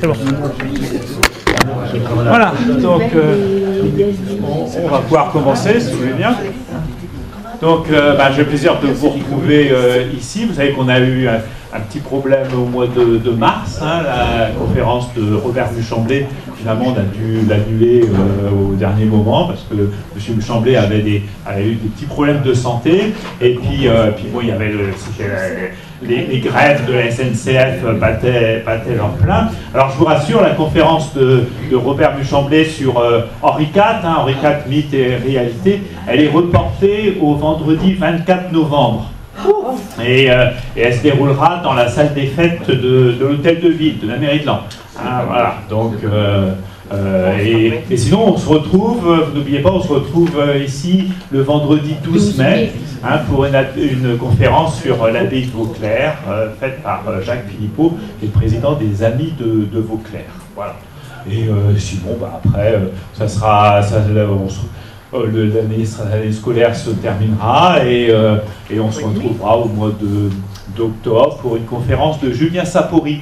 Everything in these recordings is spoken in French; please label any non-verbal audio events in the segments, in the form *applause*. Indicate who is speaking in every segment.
Speaker 1: C'est bon. Voilà, donc euh, on va pouvoir commencer, si vous voulez bien. Donc euh, bah, j'ai le plaisir de vous retrouver euh, ici. Vous savez qu'on a eu un, petit problème au mois de, mars, hein, la conférence de Robert Muchemblé. Finalement, on a dû l'annuler au dernier moment parce que M. Muchemblé avait, eu des petits problèmes de santé. Et puis, puis bon, il y avait le, les, les grèves de la SNCF battaient, battaient leur plein. Alors je vous rassure, la conférence de, de Robert Muchemblé sur euh, Henri IV, hein, Henri IV, mythe et réalité, elle est reportée au vendredi 24 novembre. Et, euh, et elle se déroulera dans la salle des fêtes de, de l'hôtel de ville, de la mairie de Lens. Ah, voilà, donc, euh, euh, et, et sinon on se retrouve, euh, n'oubliez pas, on se retrouve euh, ici le vendredi 12 mai hein, pour une, conférence sur l'abbaye de Vauclair, euh, faite par Jacques Philippot, qui est le président des Amis de, de Vauclair. Voilà. Et euh, sinon, bah, après, ça sera, ça, là, on se- le- l'année scolaire se terminera et, euh, et on se retrouvera au mois d'octobre pour une conférence de Julien Sapori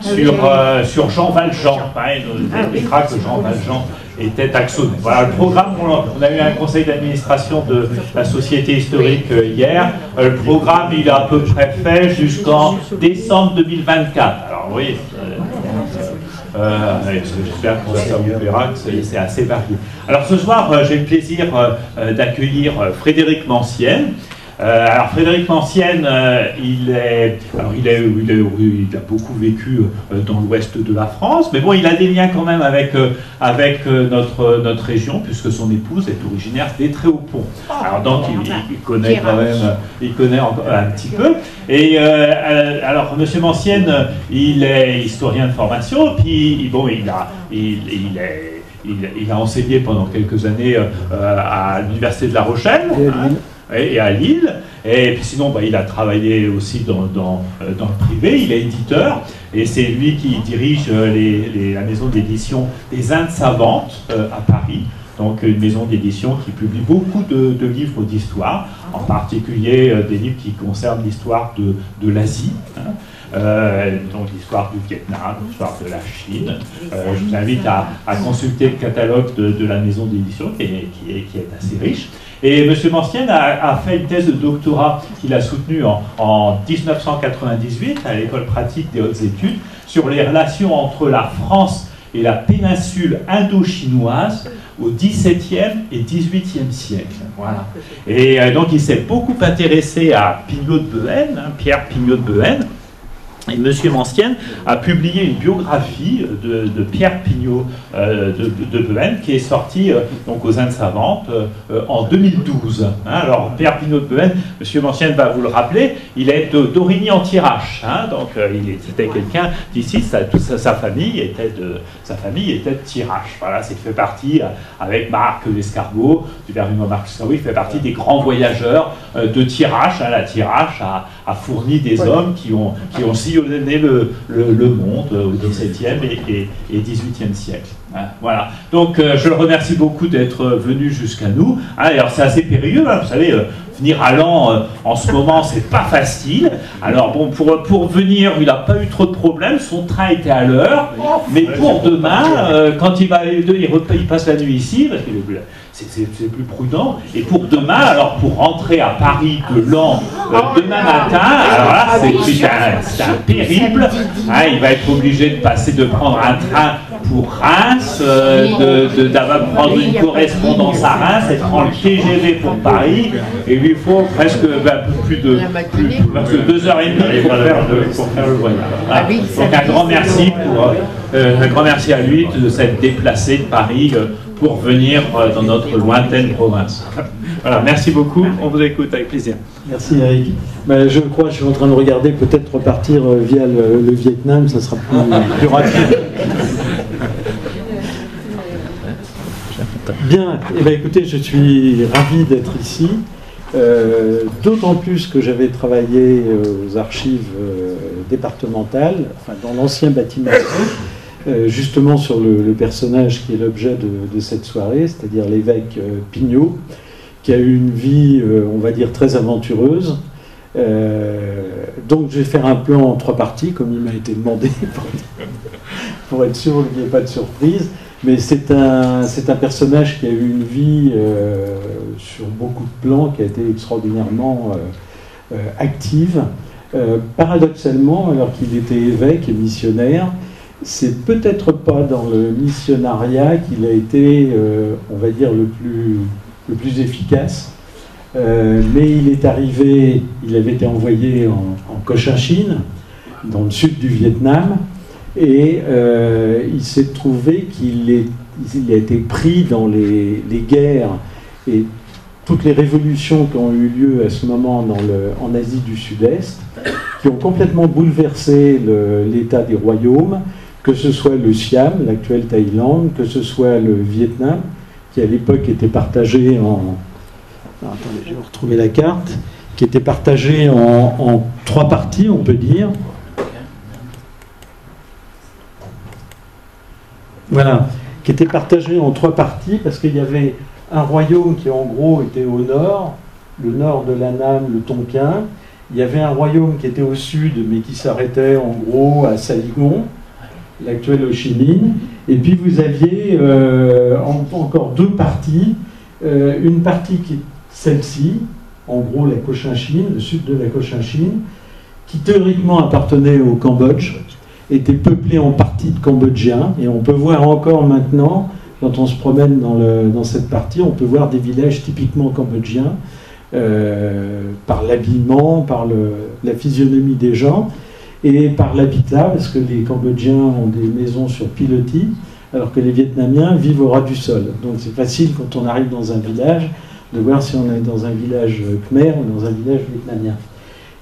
Speaker 1: sur, euh, sur Jean Valjean. Pareil, il nous expliquera que Jean Valjean était axonné. Voilà le programme. On a, eu un conseil d'administration de la Société historique euh, hier. Euh, le programme, il est à peu près fait jusqu'en décembre 2024. Alors, vous voyez, euh, J'espère que ça vous plaira, que c'est assez varié. Alors ce soir, j'ai le plaisir d'accueillir Frédéric Mancienne. Euh, alors Frédéric Mancienne, euh, il, est, alors, il, est, il, est- oui, il a beaucoup vécu euh, dans l'ouest de la France, mais bon, il a des liens quand même avec, euh, avec euh, notre, notre région, puisque son épouse est originaire des Tréhauts-Ponts. Alors donc, il, il connaît quand même, il connaît encore un petit peu. Et alors, Monsieur Mancienne, il est historien de formation, puis bon, il a, il, il est, il, il a enseigné pendant quelques années euh, à l'université de La Rochelle. hein, et à Lille. Et puis sinon, bah, il a travaillé aussi euh, dans le privé, il est éditeur, et c'est lui qui dirige euh, la maison d'édition des Indes savantes euh, à Paris. Donc une maison d'édition qui publie beaucoup de, livres d'histoire, en particulier des livres qui concernent l'histoire de, l'Asie. hein. Donc l'histoire du Vietnam, l'histoire de la Chine. Je vous invite à, consulter le catalogue de, la maison d'édition qui est assez riche. Et M. Mancienne a, a fait une thèse de doctorat qu'il a soutenue en, en 1998 à l'école pratique des hautes études sur les relations entre la France et la péninsule indo-chinoise au XVIIe et XVIIIe siècle. Voilà. Et euh, donc il s'est beaucoup intéressé à Pignot de hein, Pierre Pignot de Behaine. Et M. Mancienne a publié une biographie de, de Pierre Pignot euh, de, de, qui est sortie euh, donc aux Indes savantes euh, en 2012. Hein, alors Pierre Pignot de Behaine, M. Mancienne va vous le rappeler, il est de- d'Aurigny-en-Tirache. Hein, donc il était quelqu'un d'ici, sa, toute sa, sa famille était de sa famille était de Tirache. Voilà, c'est fait partie avec Marc Lescargot, du Verminois Marc Lescargot, il fait partie des grands voyageurs de Tirache. hein, la Tirache a, a fourni des hommes qui ont, qui ont sillonné le, le- le monde euh, au XVIIe et, et, et XVIIIe siècle. hein. voilà. Donc euh, je le remercie beaucoup d'être euh, venu jusqu'à nous. Hein, alors c'est assez périlleux, hein, vous savez. euh, Venir à euh, en ce moment, c'est pas facile. Alors bon, pour, pour venir, il n'a pas eu trop de problèmes. Son train était à l'heure. Mais pour demain, quand il va, il, il passe la nuit ici, parce que le- c'est plus prudent. Et pour demain, alors pour rentrer à Paris de Lens euh, demain matin, alors là, c'est c'est un, un périple. Hein, il va être obligé de passer, de prendre un train pour Reims, euh, de, prendre une correspondance à Reims, et prendre le TGV pour Paris. Et lui, il faut presque ben, plus de plus, deux heures et demie pour faire le, pour faire le voyage. Donc un grand merci pour euh, euh, un grand merci à lui de s'être déplacé de Paris euh, pour venir euh, dans notre lointaine province. Voilà, merci beaucoup. On vous écoute avec plaisir.
Speaker 2: Merci Eric. Ben, je crois, je suis en train de regarder, peut-être repartir euh, via le, le Vietnam, ça sera plus, *laughs* plus rapide. Bien, eh ben, écoutez, je suis ravi d'être ici, euh, d'autant plus que j'avais travaillé aux archives euh, départementales, enfin, dans l'ancien bâtiment, euh, justement sur le, personnage qui est l'objet de, cette soirée, c'est-à-dire l'évêque euh, Pignot, qui a eu une vie, euh, on va dire, très aventureuse. Donc je vais faire un plan en trois parties, comme il m'a été demandé *laughs* pour être sûr qu'il n'y ait pas de surprise. Mais c'est un, personnage qui a eu une vie sur beaucoup de plans, qui a été extraordinairement active. paradoxalement, alors qu'il était évêque et missionnaire, c'est peut-être pas dans le missionnariat qu'il a été, on va dire, le plus, efficace. mais il est arrivé, il avait été envoyé en, Cochinchine, dans le sud du Vietnam, et euh, il s'est trouvé qu'il il a été pris dans les, guerres et toutes les révolutions qui ont eu lieu à ce moment dans en Asie du Sud-Est, qui ont complètement bouleversé l'état des royaumes, que ce soit le Siam, l'actuelle Thaïlande, que ce soit le Vietnam, qui à l'époque était partagé en... attendez, je vais retrouver la carte, qui était partagé en, trois parties, on peut dire. Voilà, qui était partagé en trois parties parce qu'il y avait un royaume qui en gros était au nord, le nord de l'Annam, le Tonkin. Il y avait un royaume qui était au sud, mais qui s'arrêtait en gros à Saigon, l'actuel Ho Chi Minh. Et puis vous aviez euh, encore deux parties. Euh, une partie qui est celle-ci, en gros la Cochinchine, le sud de la Cochinchine, qui théoriquement appartenait au Cambodge, était peuplé en partie de Cambodgiens. Et on peut voir encore maintenant, quand on se promène dans, le, dans cette partie, on peut voir des villages typiquement cambodgiens, euh, par l'habillement, par le, la physionomie des gens, et par l'habitat, parce que les Cambodgiens ont des maisons sur pilotis, alors que les Vietnamiens vivent au ras du sol. Donc c'est facile quand on arrive dans un village de voir si on est dans un village khmer ou dans un village vietnamien.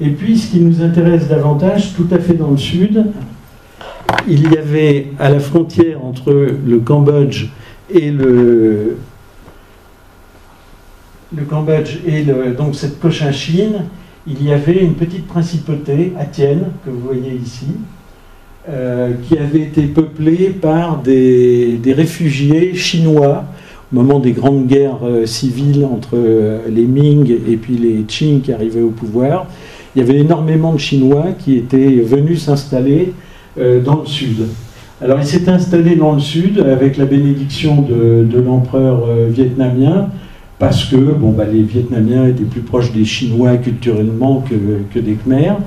Speaker 2: Et puis ce qui nous intéresse davantage, tout à fait dans le sud, il y avait à la frontière entre le Cambodge et le, Cambodge et donc cette Cochinchine, il y avait une petite principauté, Atienne, que vous voyez ici, euh, qui avait été peuplée par des, réfugiés chinois au moment des grandes guerres euh, civiles entre euh, les Ming et puis les Qing qui arrivaient au pouvoir. Il y avait énormément de Chinois qui étaient venus s'installer dans le sud. Alors il s'est installé dans le sud avec la bénédiction de, l'empereur vietnamien, parce que bon, bah, les Vietnamiens étaient plus proches des Chinois culturellement que, des Khmers,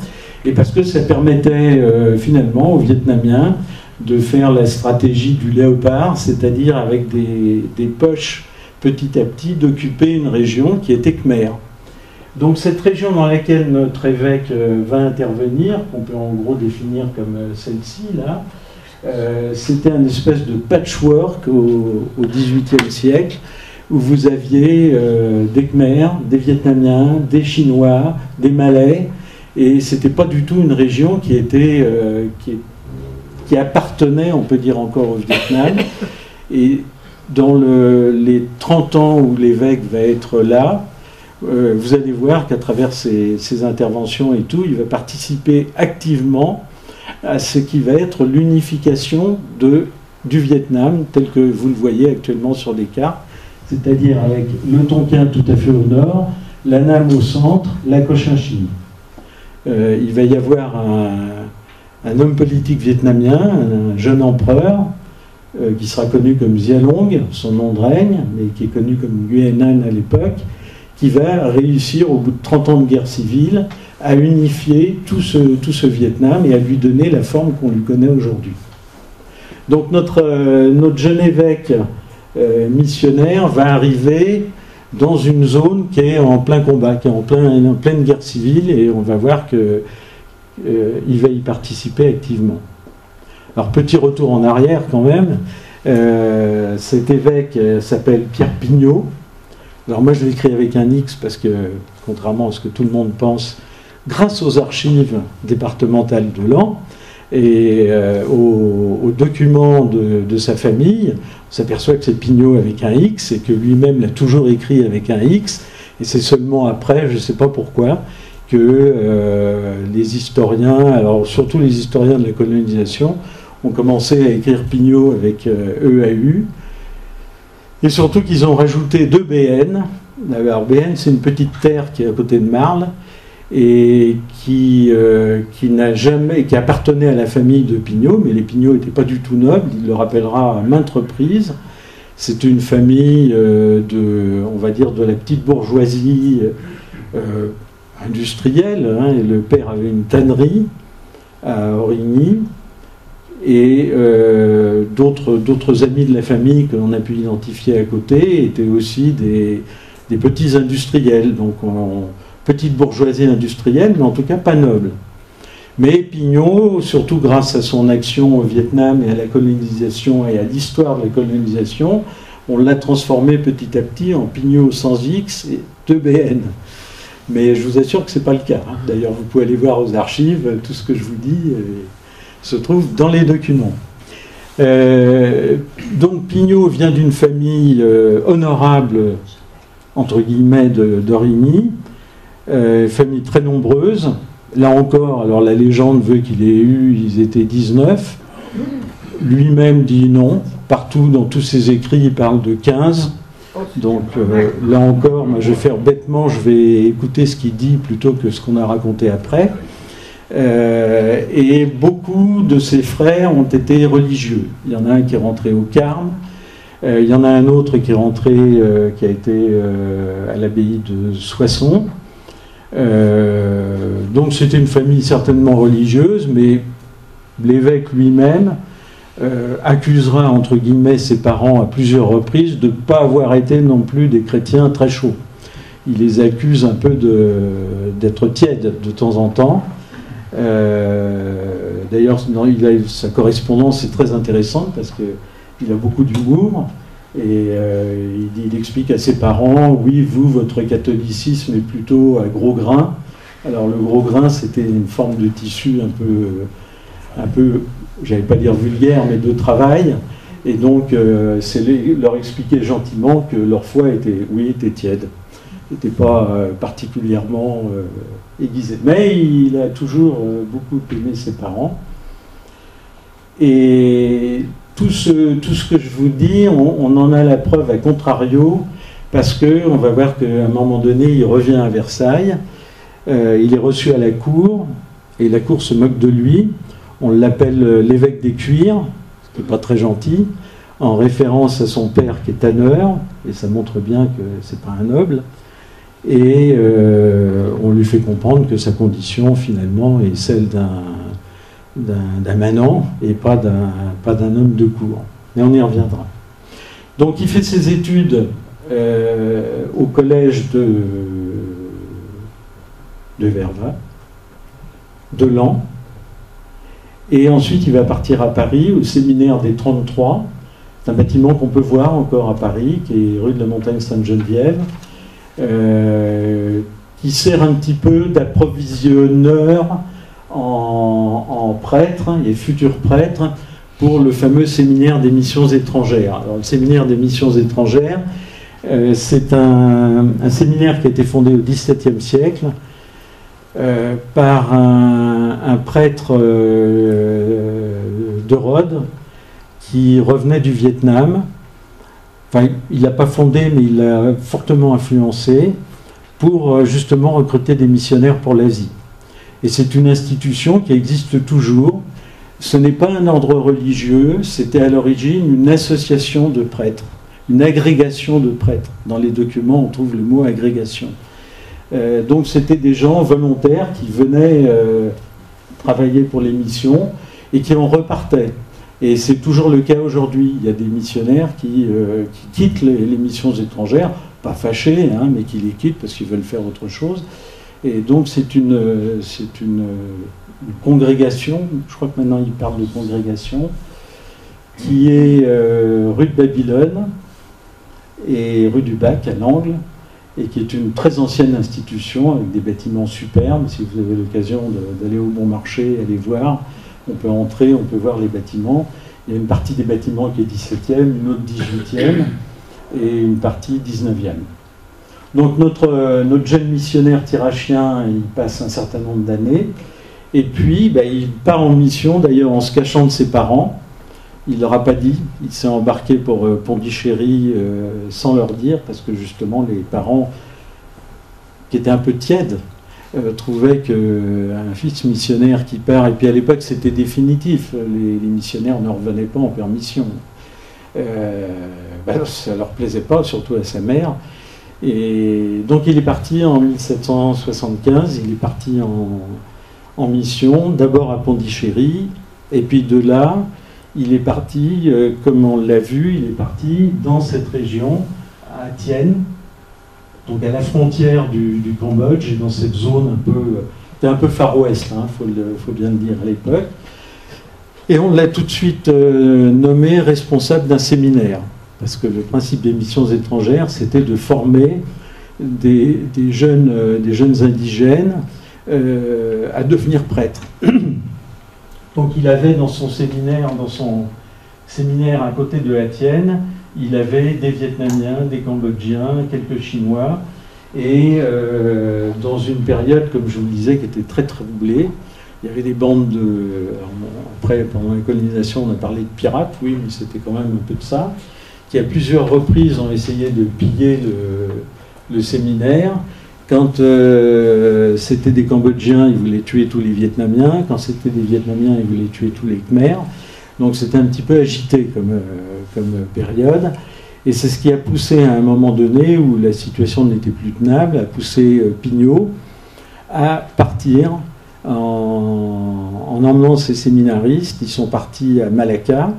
Speaker 2: et parce que ça permettait euh, finalement aux Vietnamiens de faire la stratégie du léopard, c'est-à-dire avec des, des, poches petit à petit d'occuper une région qui était Khmer. Donc cette région dans laquelle notre évêque euh, va intervenir, qu'on peut en gros définir comme euh, celle-ci, là, c'était un espèce de patchwork au XVIIIe siècle, où vous aviez des Khmers, des Vietnamiens, des Chinois, des Malais, et c'était pas du tout une région qui était qui, qui, appartenait, on peut dire encore au Vietnam. *laughs* Et dans le, les 30 ans où l'évêque va être là, euh, vous allez voir qu'à travers ses, interventions et tout, il va participer activement à ce qui va être l'unification du Vietnam tel que vous le voyez actuellement sur des cartes, c'est-à-dire avec le Tonkin tout à fait au nord, la Nam au centre, la Cochinchine. Euh, il va y avoir un, homme politique vietnamien, un jeune empereur, euh, qui sera connu comme Long, son nom de règne, mais qui est connu comme Nguyen à l'époque, qui va réussir, au bout de 30 ans de guerre civile, à unifier tout ce, tout ce Vietnam et à lui donner la forme qu'on lui connaît aujourd'hui. Donc notre, euh, notre jeune évêque euh, missionnaire va arriver dans une zone qui est en plein combat, qui est en, plein, en pleine guerre civile, et on va voir qu'il euh, va y participer activement. Alors petit retour en arrière quand même, cet évêque s'appelle Pierre Pignot, alors moi je l'écris avec un X parce que, contrairement à ce que tout le monde pense, grâce aux archives départementales de l'an et euh, aux, documents de, sa famille, on s'aperçoit que c'est Pignot avec un X et que lui-même l'a toujours écrit avec un X. Et c'est seulement après, je ne sais pas pourquoi, que euh, les historiens, alors surtout les historiens de la colonisation, ont commencé à écrire Pignot avec EAU e et surtout qu'ils ont rajouté deux BN. Alors BN, c'est une petite terre qui est à côté de Marle. Et qui, qui n'a jamais, qui appartenait à la famille de Pignot, mais les Pignot n'étaient pas du tout nobles, il le rappellera à maintes reprises. C'est une famille de, on va dire, de la petite bourgeoisie industrielle. Hein, le père avait une tannerie à Origny et euh, d'autres amis de la famille que l'on a pu identifier à côté étaient aussi des, petits industriels, donc en, petite bourgeoisie industrielle, mais en tout cas pas noble. Mais Pignot, surtout grâce à son action au Vietnam et à la colonisation et à l'histoire de la colonisation, on l'a transformé petit à petit en Pignot sans X et 2BN. Mais je vous assure que ce n'est pas le cas. Hein. D'ailleurs, vous pouvez aller voir aux archives, tout ce que je vous dis se trouve dans les documents. Euh, donc Pignot vient d'une famille euh, honorable, entre guillemets, d'Origny, euh, famille très nombreuse. Là encore, alors la légende veut qu'il ait eu, ils étaient 19. Lui-même dit non. Partout, dans tous ses écrits, il parle de 15. Donc là encore, moi, je vais faire bêtement, je vais écouter ce qu'il dit plutôt que ce qu'on a raconté après. Euh, et beaucoup de ses frères ont été religieux. Il y en a un qui est rentré au Carme, euh, il y en a un autre qui est rentré, euh, qui a été à l'abbaye de Soissons. Donc c'était une famille certainement religieuse, mais l'évêque lui-même accusera entre guillemets ses parents à plusieurs reprises de ne pas avoir été non plus des chrétiens très chauds. Il les accuse un peu d'être tièdes de temps en temps. Euh, d'ailleurs, sa correspondance est très intéressante parce qu'il a beaucoup d'humour. Et euh, il, explique à ses parents, oui, vous, votre catholicisme est plutôt à gros grain. Alors le gros grain, c'était une forme de tissu un peu, un peu, j'allais pas dire vulgaire, mais de travail. Et donc, euh, c'est leur expliquer gentiment que leur foi était, oui, était tiède, n'était pas particulièrement mais il a toujours euh, beaucoup aimé ses parents. Et tout ce, ce que je vous dis, on, en a la preuve à contrario, parce qu'on va voir qu'à un moment donné, il revient à Versailles, euh, il est reçu à la cour, et la cour se moque de lui. On l'appelle euh, l'évêque des cuirs, ce qui n'est pas très gentil, en référence à son père qui est tanneur, et ça montre bien que c'est pas un noble et euh, on lui fait comprendre que sa condition finalement est celle d'un manant et pas d'un homme de cour. Mais on y reviendra. Donc il fait ses études euh, au collège de, de de Lan, et ensuite il va partir à Paris au séminaire des 33. C'est un bâtiment qu'on peut voir encore à Paris, qui est rue de la Montagne Sainte-Geneviève. Euh, qui sert un petit peu d'approvisionneur en, prêtres et futurs prêtres pour le fameux séminaire des missions étrangères. Le séminaire des missions étrangères, euh, c'est un, séminaire qui a été fondé au XVIIe siècle euh, par un, prêtre de Rhodes qui revenait du Vietnam Enfin, il n'a pas fondé, mais il a fortement influencé pour euh, justement recruter des missionnaires pour l'Asie. Et c'est une institution qui existe toujours. Ce n'est pas un ordre religieux, c'était à l'origine une association de prêtres, une agrégation de prêtres. Dans les documents, on trouve le mot agrégation. Euh, donc c'était des gens volontaires qui venaient euh, travailler pour les missions et qui en repartaient. Et c'est toujours le cas aujourd'hui. Il y a des missionnaires qui, euh, quittent les, missions étrangères, pas fâchés, hein, mais qui les quittent parce qu'ils veulent faire autre chose. Et donc c'est une, c'est une, congrégation, je crois que maintenant il parle de congrégation, qui est euh, rue de Babylone et rue du Bac à l'angle, et qui est une très ancienne institution avec des bâtiments superbes. Si vous avez l'occasion d'aller au bon marché, allez voir on peut entrer, on peut voir les bâtiments. Il y a une partie des bâtiments qui est 17e, une autre 18e et une partie 19e. Donc notre, euh, notre jeune missionnaire tirachien, il passe un certain nombre d'années. Et puis, ben, il part en mission, d'ailleurs en se cachant de ses parents. Il ne leur a pas dit. Il s'est embarqué pour euh, Pondichéry euh, sans leur dire, parce que justement, les parents, qui étaient un peu tièdes, trouvait qu'un fils missionnaire qui part, et puis à l'époque c'était définitif, les, missionnaires ne revenaient pas en permission. Ben, ça ne leur plaisait pas, surtout à sa mère. Et donc il est parti en 1775, il est parti en, mission, d'abord à Pondichéry, et puis de là, il est parti, euh, comme on l'a vu, il est parti dans cette région, à Tienne, donc à la frontière du, Cambodge, et dans cette zone un peu, c'était un peu far west, il hein, faut, bien le dire à l'époque. Et on l'a tout de suite euh, nommé responsable d'un séminaire, parce que le principe des missions étrangères, c'était de former des, jeunes, euh, jeunes indigènes euh, à devenir prêtres. *clears throat* Donc il avait dans son séminaire, dans son séminaire à côté de Tienne, il avait des Vietnamiens, des Cambodgiens, quelques Chinois, et euh, dans une période, comme je vous le disais, qui était très troublée, il y avait des bandes de... après, pendant la colonisation, on a parlé de pirates, oui, mais c'était quand même un peu de ça, qui à plusieurs reprises ont essayé de piller le, séminaire. Quand euh, c'était des Cambodgiens, ils voulaient tuer tous les Vietnamiens. Quand c'était des Vietnamiens, ils voulaient tuer tous les Khmers. Donc c'était un petit peu agité comme, euh, période. Et c'est ce qui a poussé à un moment donné où la situation n'était plus tenable, à pousser euh, Pignot à partir en, en, emmenant ses séminaristes. Ils sont partis à Malacca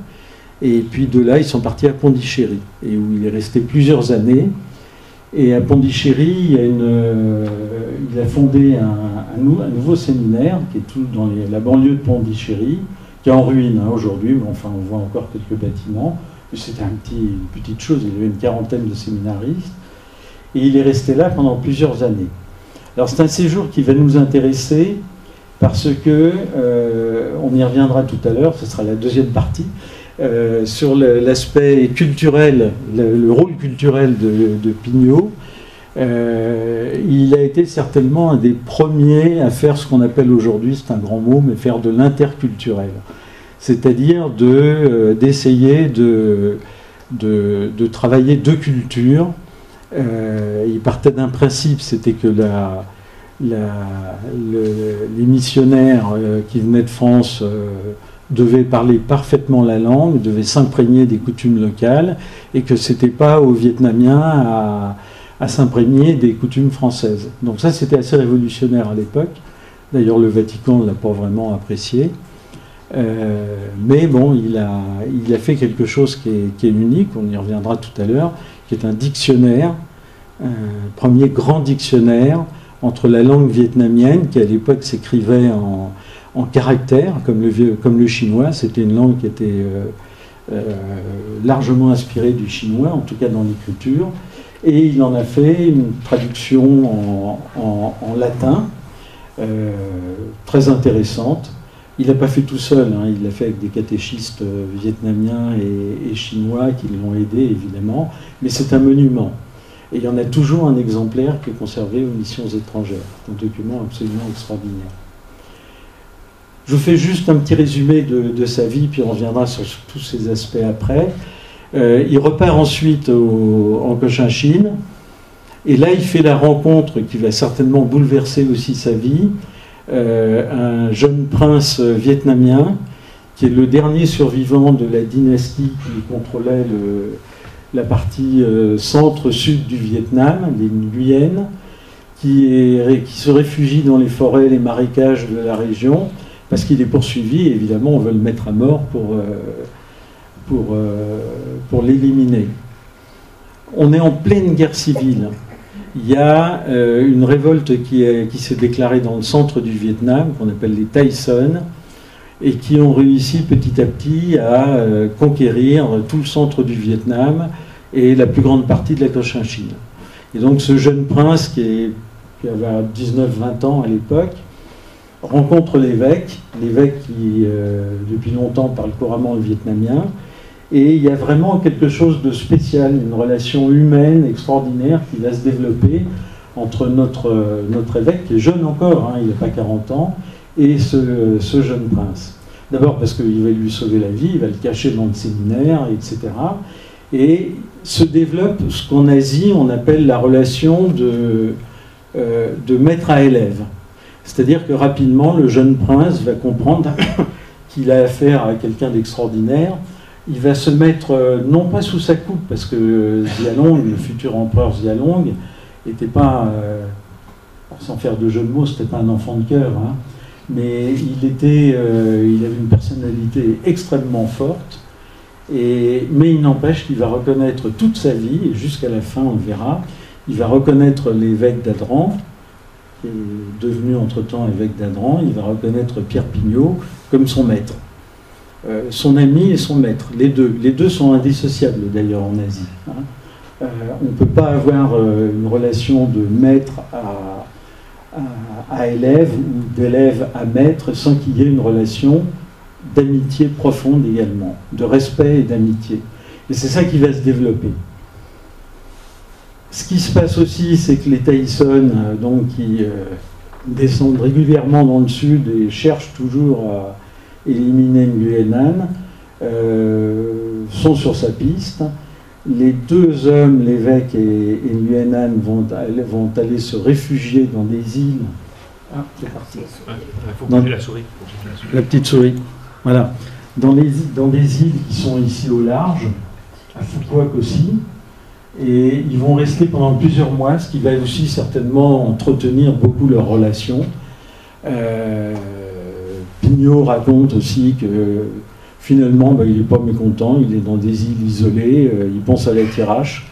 Speaker 2: et puis de là ils sont partis à Pondichéry et où il est resté plusieurs années. Et à Pondichéry, il, euh, a fondé un, nouveau séminaire qui est tout dans la banlieue de Pondichéry, qui est en ruine hein, aujourd'hui, mais enfin on voit encore quelques bâtiments. C'était une petite chose, il y avait une quarantaine de séminaristes. Et il est resté là pendant plusieurs années. Alors c'est un séjour qui va nous intéresser parce que, euh, on y reviendra tout à l'heure, ce sera la deuxième partie, euh, sur l'aspect culturel, le, rôle culturel de, Pignot. Euh, il a été certainement un des premiers à faire ce qu'on appelle aujourd'hui, c'est un grand mot, mais faire de l'interculturel c'est-à-dire euh, d'essayer de, de, travailler deux cultures. Il partait d'un principe, c'était que les missionnaires qui venaient de France devaient parler parfaitement la langue, devaient s'imprégner des coutumes locales, et que ce n'était pas aux Vietnamiens à, s'imprégner des coutumes françaises. Donc ça, c'était assez révolutionnaire à l'époque. D'ailleurs, le Vatican ne l'a pas vraiment apprécié. Euh, mais bon, il a, il a fait quelque chose qui est, unique, on y reviendra tout à l'heure, qui est un dictionnaire, un premier grand dictionnaire entre la langue vietnamienne, qui à l'époque s'écrivait en, en caractères, comme le, chinois, c'était une langue qui était euh, euh, largement inspirée du chinois, en tout cas dans l'écriture, et il en a fait une traduction en, latin, très intéressante, il l'a pas fait tout seul, hein. il l'a fait avec des catéchistes euh, vietnamiens et, chinois qui l'ont aidé évidemment, mais c'est un monument. Et il y en a toujours un exemplaire qui est conservé aux missions étrangères. un document absolument extraordinaire. Je vous fais juste un petit résumé de, sa vie, puis on reviendra sur, tous ces aspects après. Euh, il repart ensuite en Cochinchine, et là il fait la rencontre qui va certainement bouleverser aussi sa vie. Euh, un jeune prince vietnamien qui est le dernier survivant de la dynastie qui contrôlait la partie euh, centre-sud du Vietnam, les Nguyen, qui, qui, se réfugie dans les forêts, les marécages de la région, parce qu'il est poursuivi, évidemment on veut le mettre à mort pour, euh, pour, pour l'éliminer. On est en pleine guerre civile il y a euh, une révolte qui, s'est déclarée dans le centre du Vietnam, qu'on appelle les Tyson, et qui ont réussi petit à petit à euh, conquérir tout le centre du Vietnam et la plus grande partie de la Cochinchine. Et donc ce jeune prince, qui, avait 19-20 ans à l'époque, rencontre l'évêque, l'évêque qui euh, depuis longtemps parle couramment le vietnamien, et il y a vraiment quelque chose de spécial, une relation humaine extraordinaire qui va se développer entre notre, notre évêque, qui est jeune encore, hein, il n'a pas 40 ans, et ce, ce jeune prince. D'abord parce qu'il va lui sauver la vie, il va le cacher dans le séminaire, etc. Et se développe ce qu'en Asie on appelle la relation de, euh, de maître à élève. C'est-à-dire que rapidement, le jeune prince va comprendre *coughs* qu'il a affaire à quelqu'un d'extraordinaire. Il va se mettre, euh, non pas sous sa coupe, parce que Xialong, le futur empereur Xialong, n'était pas, euh, sans faire de jeu de mots, c'était pas un enfant de cœur, hein, mais il, était, euh, il avait une personnalité extrêmement forte. Mais il n'empêche qu'il va reconnaître toute sa vie, et jusqu'à la fin, on le verra, il va reconnaître l'évêque d'Adran, devenu entre-temps évêque d'Adran, il va reconnaître Pierre Pignot comme son maître. Euh, son ami et son maître, les deux. Les deux sont indissociables d'ailleurs en Asie. Hein. Euh, on ne peut pas avoir euh, une relation de maître à, à élève ou d'élève à maître sans qu'il y ait une relation d'amitié profonde également, de respect et d'amitié. Et c'est ça qui va se développer. Ce qui se passe aussi, c'est que les Tyson, euh, donc, qui euh, descendent régulièrement dans le sud et cherchent toujours à éliminer Nguyen euh, sont sur sa piste. Les deux hommes, l'évêque et, Nguyen vont, vont, aller se réfugier dans des îles.
Speaker 1: Ah, c'est parti. Il faut la souris.
Speaker 2: La petite souris. Voilà. Dans, les, dans des îles qui sont ici au large, à Foucault aussi, et ils vont rester pendant plusieurs mois, ce qui va aussi certainement entretenir beaucoup leurs relations. Euh, Pignot raconte aussi que finalement, bah, il n'est pas mécontent, il est dans des îles isolées, euh, il pense à la tirache,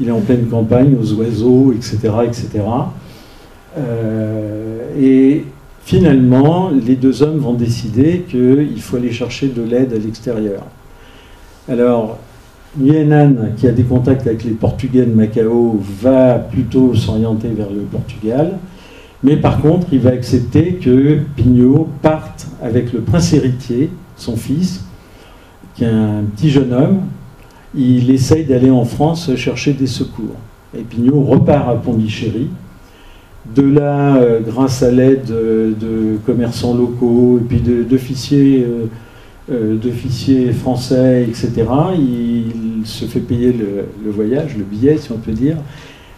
Speaker 2: il est en pleine campagne, aux oiseaux, etc. etc. Euh, et finalement, les deux hommes vont décider qu'il faut aller chercher de l'aide à l'extérieur. Alors, Nguyen qui a des contacts avec les Portugais de Macao, va plutôt s'orienter vers le Portugal. Mais par contre, il va accepter que Pignot parte avec le prince héritier, son fils, qui est un petit jeune homme. Il essaye d'aller en France chercher des secours. Et Pignot repart à Pondichéry. De là, euh, grâce à l'aide de, commerçants locaux et puis d'officiers euh, euh, d'officiers français, etc. Il se fait payer le, voyage, le billet, si on peut dire,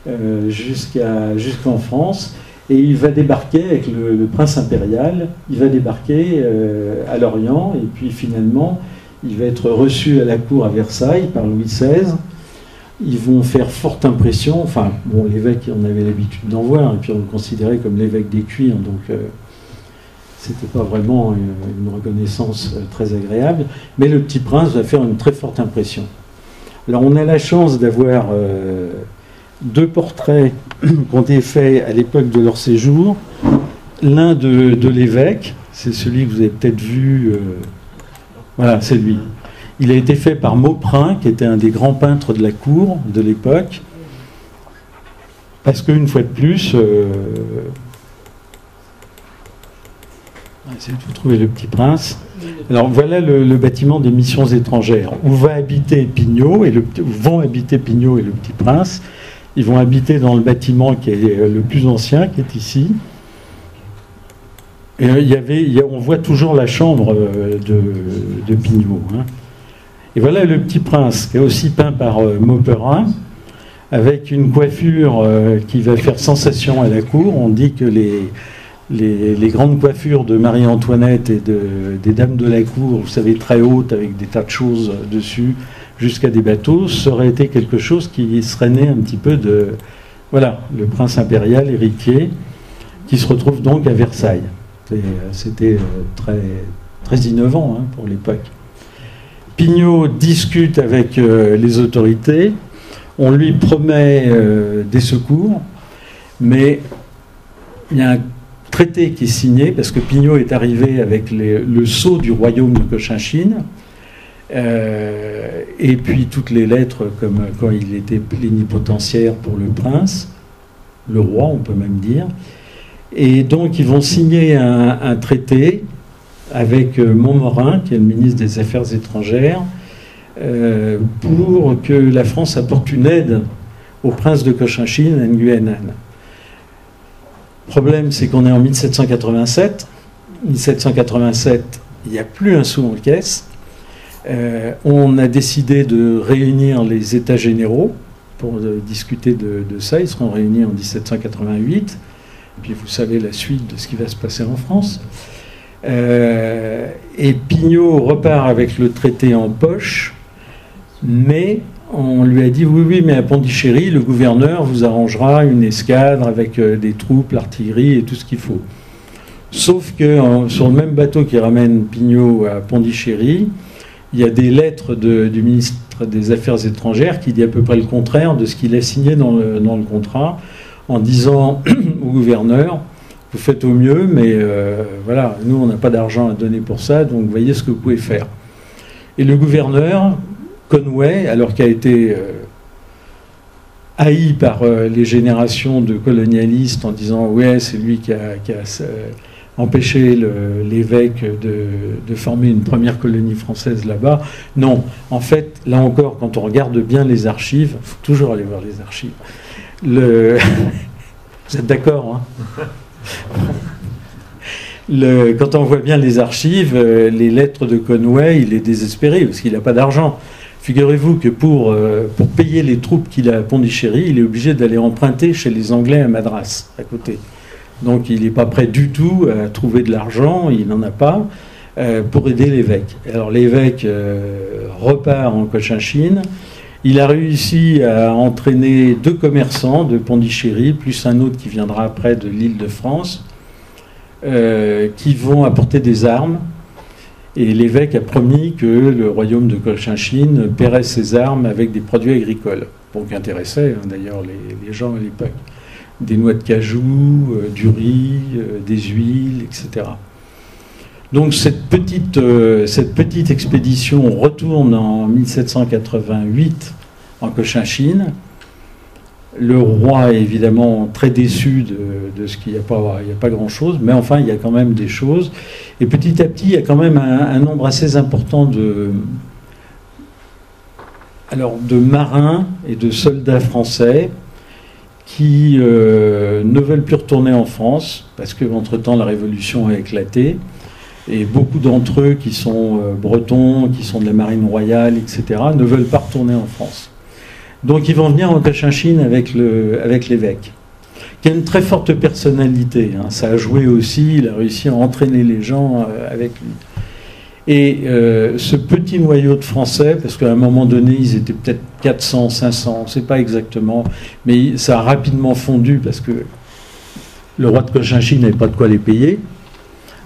Speaker 2: euh, jusqu'en France. Et il va débarquer avec le, prince impérial, il va débarquer euh, à Lorient, et puis finalement, il va être reçu à la cour à Versailles par Louis XVI. Ils vont faire forte impression, enfin, bon, l'évêque, on avait l'habitude d'en voir, et puis on le considérait comme l'évêque des cuirs, donc c'était pas vraiment une, reconnaissance euh, très agréable, mais le petit prince va faire une très forte impression. Alors on a la chance d'avoir euh, deux portraits *clears throat* qui ont été faits à l'époque de leur séjour. L'un de, l'évêque, c'est celui que vous avez peut-être vu, euh, voilà, c'est lui. Il a été fait par Mauprin, qui était un des grands peintres de la cour de l'époque, parce qu'une fois de plus, Essayez de trouver le petit prince. Alors voilà le, bâtiment des missions étrangères où va habiter Pignot et le, vont habiter Pignot et le petit prince. Ils vont habiter dans le bâtiment qui est le plus ancien, qui est ici. Et euh, on voit toujours la chambre euh, de, Pignot. Hein. Et voilà le petit prince, qui est aussi peint par euh, Mauperin, avec une coiffure qui va faire sensation à la cour. On dit que les, les, grandes coiffures de Marie-Antoinette et des dames de la cour, vous savez, très hautes, avec des tas de choses dessus, jusqu'à des bateaux, ça aurait été quelque chose qui serait né un petit peu de, voilà, le prince impérial héritier, qui se retrouve donc à Versailles. C'était euh, très, très innovant hein, pour l'époque. Pignot discute avec euh, les autorités, on lui promet euh, des secours, mais il y a un traité qui est signé, parce que Pignot est arrivé avec le sceau du royaume de Cochinchine, euh, et puis toutes les lettres, comme quand il était plénipotentiaire pour le prince, le roi, on peut même dire. Et donc, ils vont signer un, traité avec euh, Montmorin, qui est le ministre des Affaires étrangères, euh, pour que la France apporte une aide au prince de Cochinchine, Nguyen le problème, c'est qu'on est en 1787. 1787, il n'y a plus un sou en caisse. Euh, on a décidé de réunir les États généraux pour euh, discuter de, ça. Ils seront réunis en 1788. puis vous savez la suite de ce qui va se passer en France. Euh, et Pignot repart avec le traité en poche, mais on lui a dit oui, oui, mais à Pondichéry, le gouverneur vous arrangera une escadre avec euh, des troupes, l'artillerie et tout ce qu'il faut. Sauf que sur le même bateau qui ramène Pignot à Pondichéry, il y a des lettres du ministre des Affaires étrangères qui dit à peu près le contraire de ce qu'il a signé dans le, contrat, en disant *clears throat* au gouverneur vous faites au mieux, mais euh, voilà, nous on n'a pas d'argent à donner pour ça, donc voyez ce que vous pouvez faire. Et le gouverneur, Conway, alors qu'il a été euh, haï par euh, les générations de colonialistes en disant ouais c'est lui qui a, euh, empêché l'évêque de, former une première colonie française là-bas. Non, en fait, là encore, quand on regarde bien les archives, il faut toujours aller voir les archives. *laughs* Vous êtes d'accord hein? Quand on voit bien les archives, les lettres de Conway, il est désespéré parce qu'il n'a pas d'argent. Figurez-vous que pour, euh, pour payer les troupes qu'il a à Pondichéry, il est obligé d'aller emprunter chez les Anglais à Madras, à côté. Donc il n'est pas prêt du tout à trouver de l'argent, il n'en a pas, euh, pour aider l'évêque. Alors l'évêque euh, repart en Cochinchine. Il a réussi à entraîner deux commerçants de Pondichéry, plus un autre qui viendra après de l'île de France, qui vont apporter des armes et l'évêque a promis que le royaume de Cochinchine paierait ses armes avec des produits agricoles. Donc intéressait hein, d'ailleurs les, gens à l'époque. Des noix de cajou, euh, du riz, euh, des huiles, etc. Donc cette petite, euh, cette petite expédition retourne en 1788 en Cochinchine le roi est évidemment très déçu de, ce qu'il n'y a pas, a pas grand-chose, mais enfin il y a quand même des choses. Et petit à petit, il y a quand même un, nombre assez important de, marins et de soldats français qui euh, ne veulent plus retourner en France, parce qu'entre-temps la révolution a éclaté, et beaucoup d'entre eux qui sont euh, bretons, qui sont de la marine royale, etc., ne veulent pas retourner en France. Donc ils vont venir en Cochinchine avec l'évêque, qui a une très forte personnalité. Hein. Ça a joué aussi, il a réussi à entraîner les gens euh, avec lui. Et euh, ce petit noyau de Français, parce qu'à un moment donné, ils étaient peut-être 400, 500, on ne sait pas exactement, mais ça a rapidement fondu parce que le roi de Cochinchine n'avait pas de quoi les payer.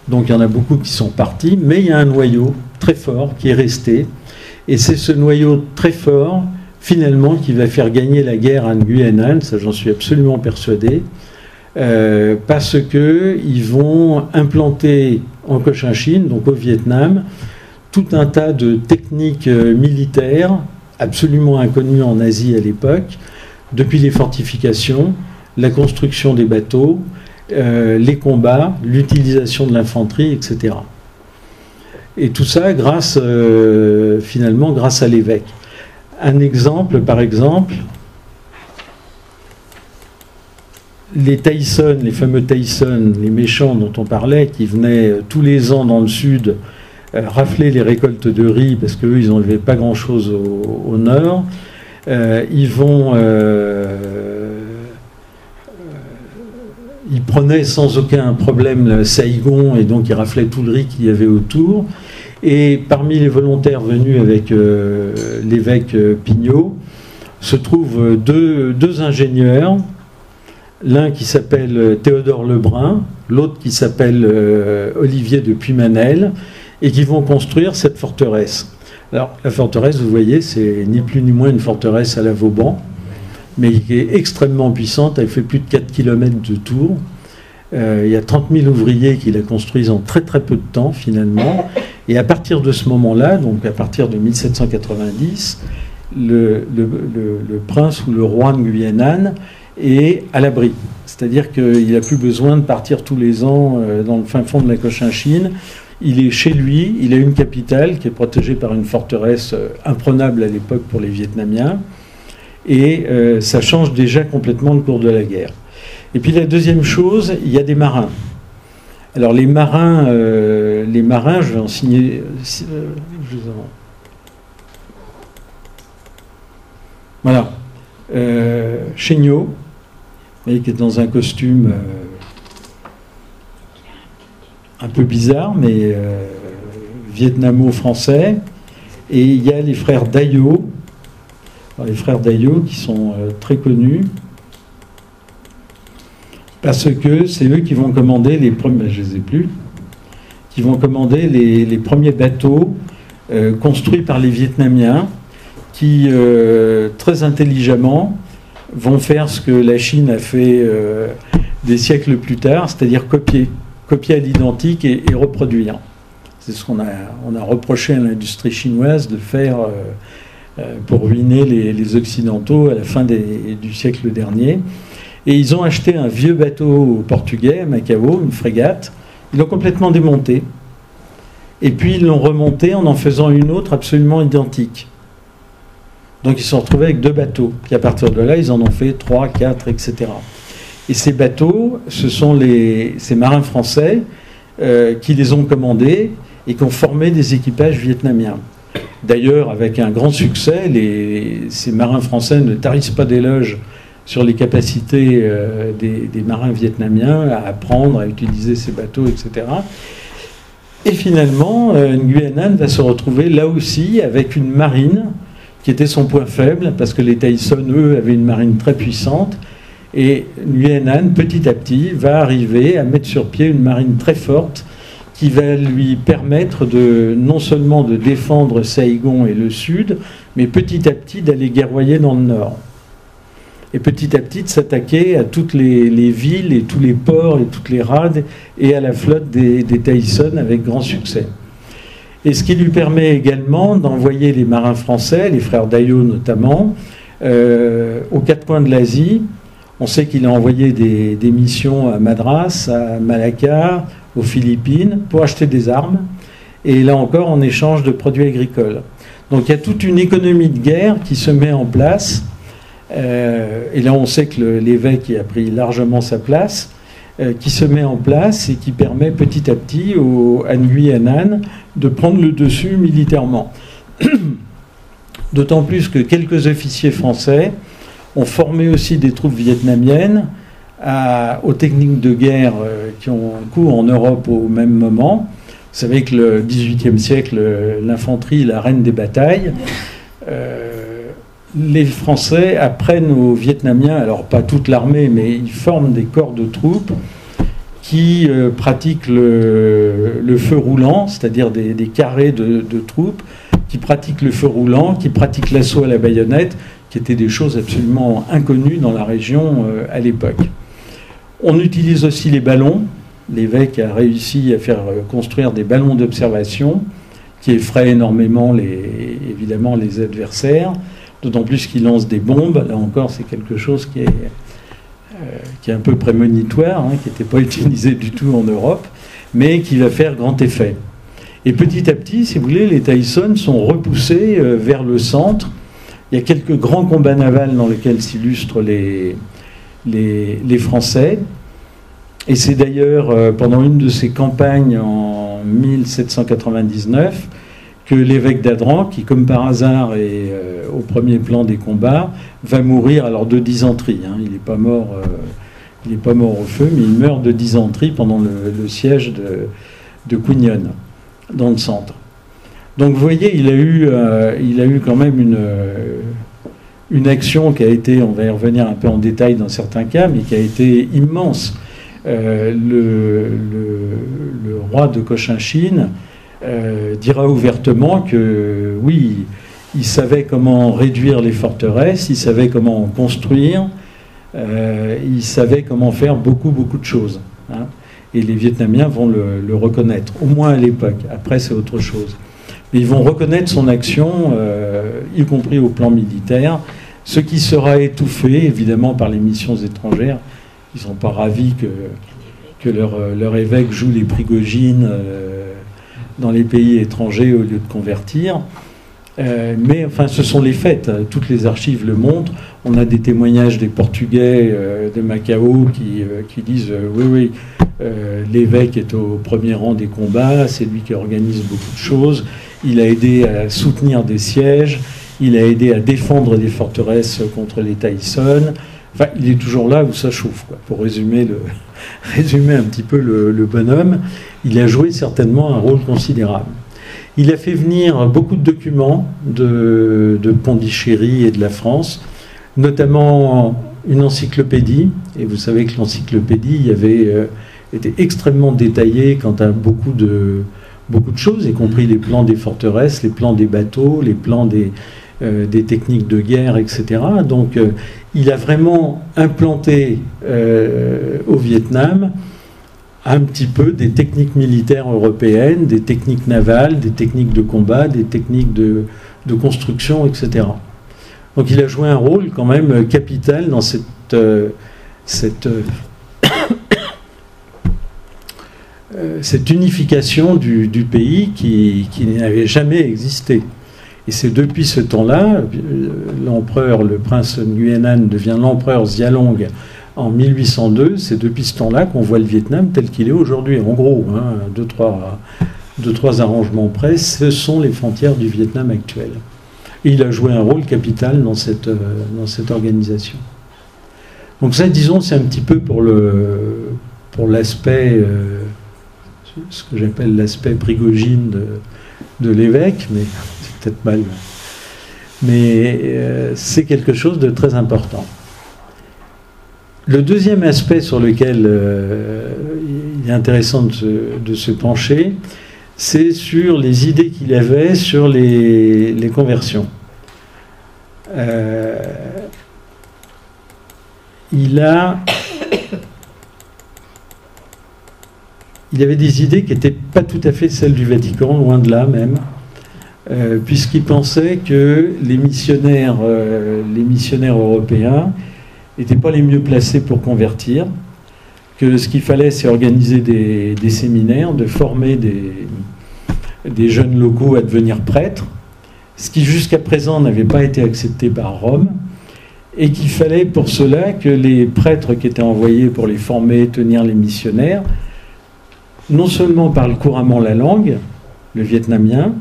Speaker 2: Donc il y en a beaucoup qui sont partis, mais il y a un noyau très fort qui est resté. Et c'est ce noyau très fort finalement qui va faire gagner la guerre à Nguyen ça j'en suis absolument persuadé, euh, parce qu'ils vont implanter en Cochinchine, donc au Vietnam, tout un tas de techniques euh, militaires absolument inconnues en Asie à l'époque, depuis les fortifications, la construction des bateaux, euh, les combats, l'utilisation de l'infanterie, etc. Et tout ça grâce, finalement, grâce à l'évêque. Un exemple, par exemple, les Tyson, les fameux Tyson, les méchants dont on parlait, qui venaient euh, tous les ans dans le sud euh, rafler les récoltes de riz parce qu'eux, ils n'enlevaient pas grand-chose au, nord. Euh, ils vont. prenaient sans aucun problème Saigon et donc ils raflaient tout le riz qu'il y avait autour. Et parmi les volontaires venus avec euh, l'évêque euh, Pignot se trouvent deux, ingénieurs, l'un qui s'appelle Théodore Lebrun, l'autre qui s'appelle euh, Olivier de Puymanel, et qui vont construire cette forteresse. Alors la forteresse, vous voyez, c'est ni plus ni moins une forteresse à la Vauban, mais qui est extrêmement puissante, elle fait plus de 4 km de tour. il y a 30 000 ouvriers qui la construisent en très très peu de temps finalement. Et à partir de ce moment-là, donc à partir de 1790, le, prince ou le roi de Guyane est à l'abri. C'est-à-dire qu'il n'a plus besoin de partir tous les ans euh, dans le fin fond de la Cochinchine. Il est chez lui, il a une capitale qui est protégée par une forteresse euh, imprenable à l'époque pour les Vietnamiens. Et euh, ça change déjà complètement le cours de la guerre. Et puis la deuxième chose, il y a des marins. Alors les marins, les marins, je vais en signer. Euh, voilà. Euh, qui est dans un costume un peu bizarre, mais vietnamo-français. Et il y a les frères Dayo, les frères Dayo qui sont très connus, parce que c'est eux qui vont commander les premiers, je les ai plus, qui vont commander les, premiers bateaux euh, construits par les Vietnamiens, qui euh, très intelligemment vont faire ce que la Chine a fait euh, des siècles plus tard, c'est-à-dire copier, copier à l'identique et, reproduire. C'est ce qu'on a, on a reproché à l'industrie chinoise de faire pour ruiner les, Occidentaux à la fin du siècle dernier. Et ils ont acheté un vieux bateau portugais Macao, une frégate. Ils l'ont complètement démonté. Et puis ils l'ont remonté en en faisant une autre absolument identique. Donc ils se sont retrouvés avec deux bateaux. Puis à partir de là, ils en ont fait trois, quatre, etc. Et ces bateaux, ce sont les, ces marins français euh, qui les ont commandés et qui ont formé des équipages vietnamiens. D'ailleurs, avec un grand succès, ces marins français ne tarissent pas d'éloges sur les capacités euh, des, marins vietnamiens à apprendre à utiliser ces bateaux, etc. Et finalement, euh, Nguyen An va se retrouver là aussi avec une marine qui était son point faible, parce que les Tyson, eux, avaient une marine très puissante. Et Nguyen An, petit à petit, va arriver à mettre sur pied une marine très forte qui va lui permettre de non seulement de défendre Saigon et le sud, mais petit à petit d'aller guerroyer dans le nord et petit à petit s'attaquer à toutes les, villes et tous les ports et toutes les rades et à la flotte des, des Tyson avec grand succès. Et ce qui lui permet également d'envoyer les marins français, les frères Dayo notamment, euh, aux quatre coins de l'Asie. On sait qu'il a envoyé des, des, missions à Madras, à Malacca, aux Philippines, pour acheter des armes, et là encore en échange de produits agricoles. Donc il y a toute une économie de guerre qui se met en place et là, on sait que l'évêque a pris largement sa place, euh, qui se met en place et qui permet petit à petit au, à Nguyen de prendre le dessus militairement. *clears throat* D'autant plus que quelques officiers français ont formé aussi des troupes vietnamiennes aux techniques de guerre euh, qui ont cours en Europe au même moment. Vous savez que le XVIIIe siècle, l'infanterie, la reine des batailles les Français apprennent aux Vietnamiens, alors pas toute l'armée, mais ils forment des corps de troupes qui euh, pratiquent le, feu roulant, c'est-à-dire des, carrés de, troupes, qui pratiquent le feu roulant, qui pratiquent l'assaut à la baïonnette, qui étaient des choses absolument inconnues dans la région euh, à l'époque. On utilise aussi les ballons. L'évêque a réussi à faire euh, construire des ballons d'observation qui effraient énormément évidemment les adversaires. D'autant plus qu'il lance des bombes. Là encore, c'est quelque chose qui est, euh, un peu prémonitoire, hein, qui n'était pas *laughs* utilisé du tout en Europe, mais qui va faire grand effet. Et petit à petit, si vous voulez, les Tyson sont repoussés euh, vers le centre. Il y a quelques grands combats navals dans lesquels s'illustrent les, Français. Et c'est d'ailleurs euh, pendant une de ces campagnes en 1799 que l'évêque d'Adran, qui comme par hasard est euh, au premier plan des combats, va mourir alors de dysenterie. Hein. Il n'est pas mort, euh, il pas mort au feu, mais il meurt de dysenterie pendant le, siège de, de dans le centre. Donc vous voyez, il a eu, euh, il a eu quand même une, une action qui a été, on va y revenir un peu en détail dans certains cas, mais qui a été immense. le, le, roi de Cochinchine euh, dira ouvertement que oui, il savait comment réduire les forteresses, il savait comment construire, euh, il savait comment faire beaucoup, beaucoup de choses. Hein. Et les Vietnamiens vont le, reconnaître, au moins à l'époque. Après, c'est autre chose. Mais ils vont reconnaître son action, euh, y compris au plan militaire, ce qui sera étouffé, évidemment, par les missions étrangères. Ils ne sont pas ravis que, leur évêque joue les prigogines dans les pays étrangers au lieu de convertir. Euh, mais enfin, ce sont les faits. Toutes les archives le montrent. On a des témoignages des Portugais euh, de Macao qui, euh, qui disent oui, oui, l'évêque est au premier rang des combats, c'est lui qui organise beaucoup de choses. Il a aidé à soutenir des sièges, il a aidé à défendre des forteresses contre les Tyson. Enfin, il est toujours là où ça chauffe, pour résumer, *laughs* résumer un petit peu le, bonhomme. Il a joué certainement un rôle considérable. Il a fait venir beaucoup de documents de, Pondichéry et de la France, notamment une encyclopédie. Et vous savez que l'encyclopédie avait euh, été extrêmement détaillée quant à beaucoup de, beaucoup de choses, y compris les plans des forteresses, les plans des bateaux, les plans des, euh, des techniques de guerre, etc. Donc euh, il a vraiment implanté euh, au Vietnam un petit peu des techniques militaires européennes, des techniques navales, des techniques de combat, des techniques de, construction, etc. Donc il a joué un rôle quand même capital dans cette, cette, *coughs* cette unification du, pays qui, qui n'avait jamais existé. Et c'est depuis ce temps-là, l'empereur, le prince Nguyen devient l'empereur Xialong en 1802. C'est depuis ce temps-là qu'on voit le Vietnam tel qu'il est aujourd'hui. En gros, hein, deux, trois, arrangements près, ce sont les frontières du Vietnam actuel. Et il a joué un rôle capital dans cette, cette organisation. Donc ça, disons, c'est un petit peu pour l'aspect, euh, ce que j'appelle l'aspect prigogine de, de l'évêque, mais peut-être mal. Mais euh, c'est quelque chose de très important. Le deuxième aspect sur lequel euh, il est intéressant de se, pencher, c'est sur les idées qu'il avait sur les, conversions. Euh, il a il avait des idées qui n'étaient pas tout à fait celles du Vatican, loin de là même. Euh, puisqu'il pensait que les missionnaires, euh, les missionnaires européens n'étaient pas les mieux placés pour convertir, que ce qu'il fallait, c'est organiser des, séminaires, de former des, des, jeunes locaux à devenir prêtres, ce qui jusqu'à présent n'avait pas été accepté par Rome, et qu'il fallait pour cela que les prêtres qui étaient envoyés pour les former, tenir les missionnaires, non seulement parlent couramment la langue, le vietnamien,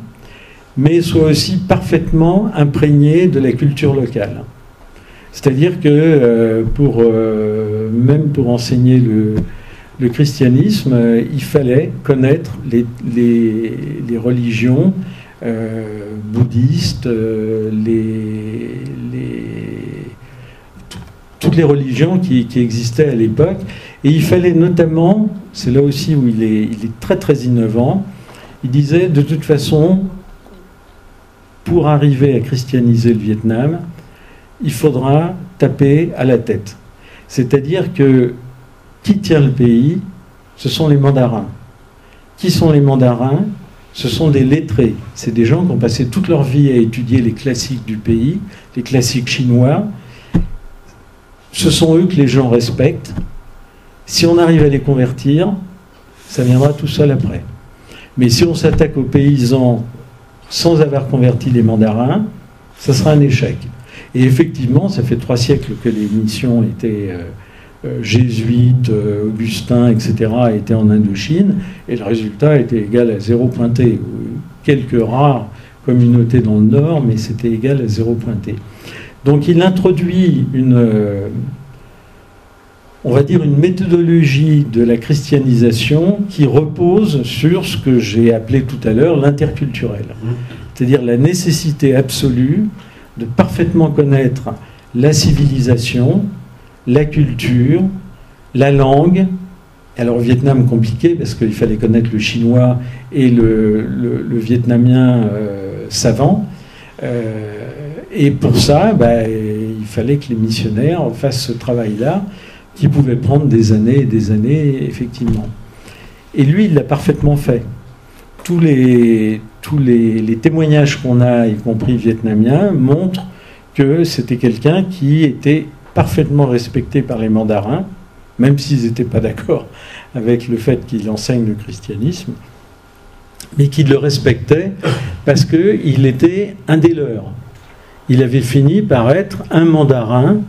Speaker 2: mais soit aussi parfaitement imprégné de la culture locale. C'est-à-dire que euh, pour, euh, même pour enseigner le, christianisme, euh, il fallait connaître les, religions bouddhistes, les, toutes les religions qui, existaient à l'époque. Et il fallait notamment, c'est là aussi où il est très très innovant, il disait de toute façon, pour arriver à christianiser le Vietnam, il faudra taper à la tête. C'est-à-dire que qui tient le pays, ce sont les mandarins. Qui sont les mandarins Ce sont des lettrés. C'est des gens qui ont passé toute leur vie à étudier les classiques du pays, les classiques chinois. Ce sont eux que les gens respectent. Si on arrive à les convertir, ça viendra tout seul après. Mais si on s'attaque aux paysans sans avoir converti les mandarins, ça sera un échec. Et effectivement, ça fait trois siècles que les missions étaient euh, euh, jésuites, euh, augustins, etc., étaient en Indochine, et le résultat était égal à zéro pointé. Quelques rares communautés dans le nord, mais c'était égal à zéro pointé. Donc il introduit une on va dire, une méthodologie de la christianisation qui repose sur ce que j'ai appelé tout à l'heure l'interculturel. C'est-à-dire la nécessité absolue de parfaitement connaître la civilisation, la culture, la langue. Alors au Vietnam compliqué parce qu'il fallait connaître le chinois et le, vietnamien euh, savant. Euh, et pour ça, bah, il fallait que les missionnaires fassent ce travail-là qui pouvait prendre des années et des années, effectivement. Et lui, il l'a parfaitement fait. Tous les, témoignages qu'on a, y compris vietnamiens, montrent que c'était quelqu'un qui était parfaitement respecté par les mandarins, même s'ils n'étaient pas d'accord avec le fait qu'il enseigne le christianisme, mais qui le respectait parce qu'il était un des leurs. Il avait fini par être un mandarin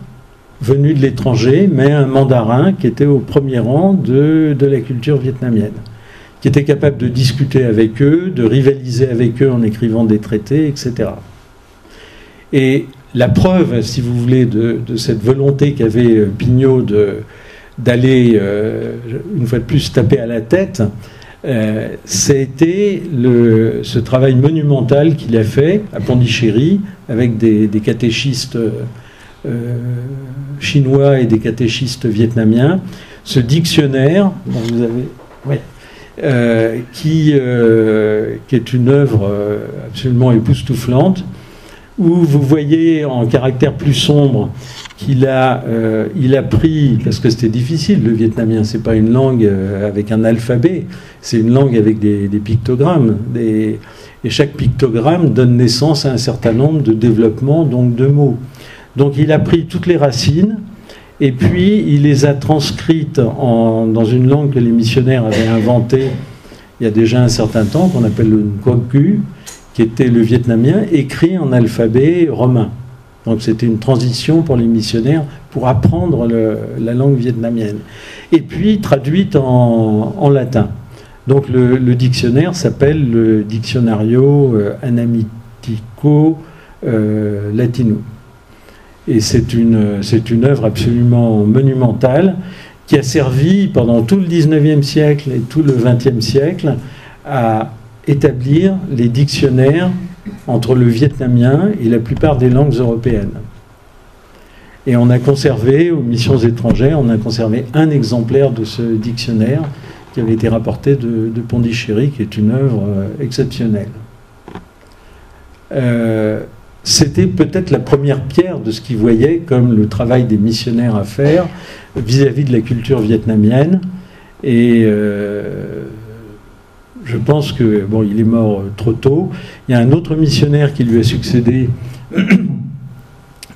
Speaker 2: venu de l'étranger, mais un mandarin qui était au premier rang de, de, la culture vietnamienne, qui était capable de discuter avec eux, de rivaliser avec eux en écrivant des traités, etc. Et la preuve, si vous voulez, de, cette volonté qu'avait Pignot d'aller, une fois de plus, taper à la tête, c'était ce travail monumental qu'il a fait à Pondichéry avec des, catéchistes chinois et des catéchistes vietnamiens. Ce dictionnaire, vous avez, euh, qui, euh, qui, est une œuvre euh, absolument époustouflante, où vous voyez en caractère plus sombre qu'il a, il a pris, parce que c'était difficile, le vietnamien, c'est pas une langue avec un alphabet, c'est une langue avec des, pictogrammes, et chaque pictogramme donne naissance à un certain nombre de développements, donc de mots. Donc il a pris toutes les racines, et puis, il les a transcrites dans une langue que les missionnaires avaient inventée il y a déjà un certain temps, qu'on appelle le Ngogu, qui était le vietnamien, écrit en alphabet romain. Donc c'était une transition pour les missionnaires pour apprendre la langue vietnamienne. Et puis traduite en, latin. Donc le, dictionnaire s'appelle le Dictionario euh, Anamitico euh, Latino. Et c'est une, c'est une œuvre absolument monumentale qui a servi pendant tout le 19e siècle et tout le 20e siècle à établir les dictionnaires entre le vietnamien et la plupart des langues européennes. Et on a conservé, aux missions étrangères, on a conservé un exemplaire de ce dictionnaire qui avait été rapporté de, de Pondichéry, qui est une œuvre euh, exceptionnelle. Euh, c'était peut-être la première pierre de ce qu'ils voyaient comme le travail des missionnaires à faire vis-à-vis de la culture vietnamienne. Et euh, je pense que, il est mort trop tôt. Il y a un autre missionnaire qui lui a succédé, *clears throat*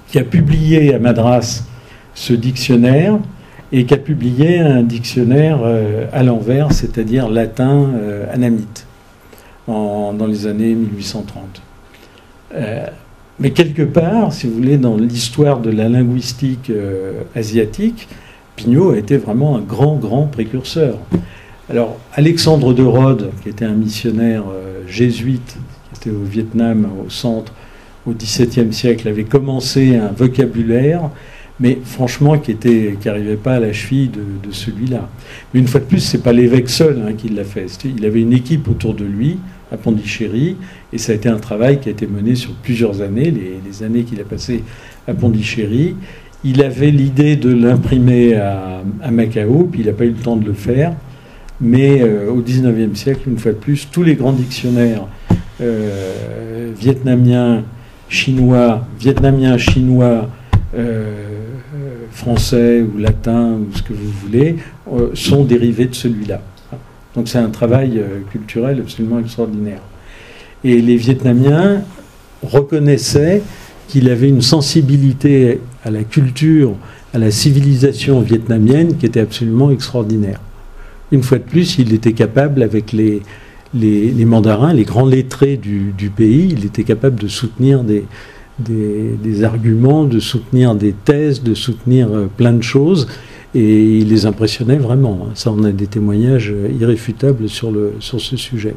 Speaker 2: qui a publié à Madras ce dictionnaire et qui a publié un dictionnaire euh, à l'envers, c'est-à-dire latin euh, anamite, dans les années 1830. Mais quelque part, si vous voulez, dans l'histoire de la linguistique euh, asiatique, Pignot a été vraiment un grand, grand précurseur. Alors, Alexandre de Rhodes, qui était un missionnaire euh, jésuite, qui était au Vietnam, au centre, au XVIIe siècle, avait commencé un vocabulaire, mais franchement, qui n'arrivait pas à la cheville de, celui-là. Mais une fois de plus, c'est pas l'évêque seul hein, qui l'a fait. Il avait une équipe autour de lui, à Pondichéry, et ça a été un travail qui a été mené sur plusieurs années, les, années qu'il a passées à Pondichéry. Il avait l'idée de l'imprimer à, Macao, puis il n'a pas eu le temps de le faire. Mais euh, au XIXe siècle, une fois de plus, tous les grands dictionnaires euh, vietnamiens, chinois, vietnamiens, chinois, euh, français ou latins ou ce que vous voulez, sont dérivés de celui-là. Donc c'est un travail culturel absolument extraordinaire. Et les Vietnamiens reconnaissaient qu'il avait une sensibilité à la culture, à la civilisation vietnamienne qui était absolument extraordinaire. Une fois de plus, il était capable, avec les, les, mandarins, les grands lettrés du, pays, il était capable de soutenir des, des, arguments, de soutenir des thèses, de soutenir euh, plein de choses. Et il les impressionnait vraiment. Ça, on a des témoignages irréfutables sur, le, sur ce sujet.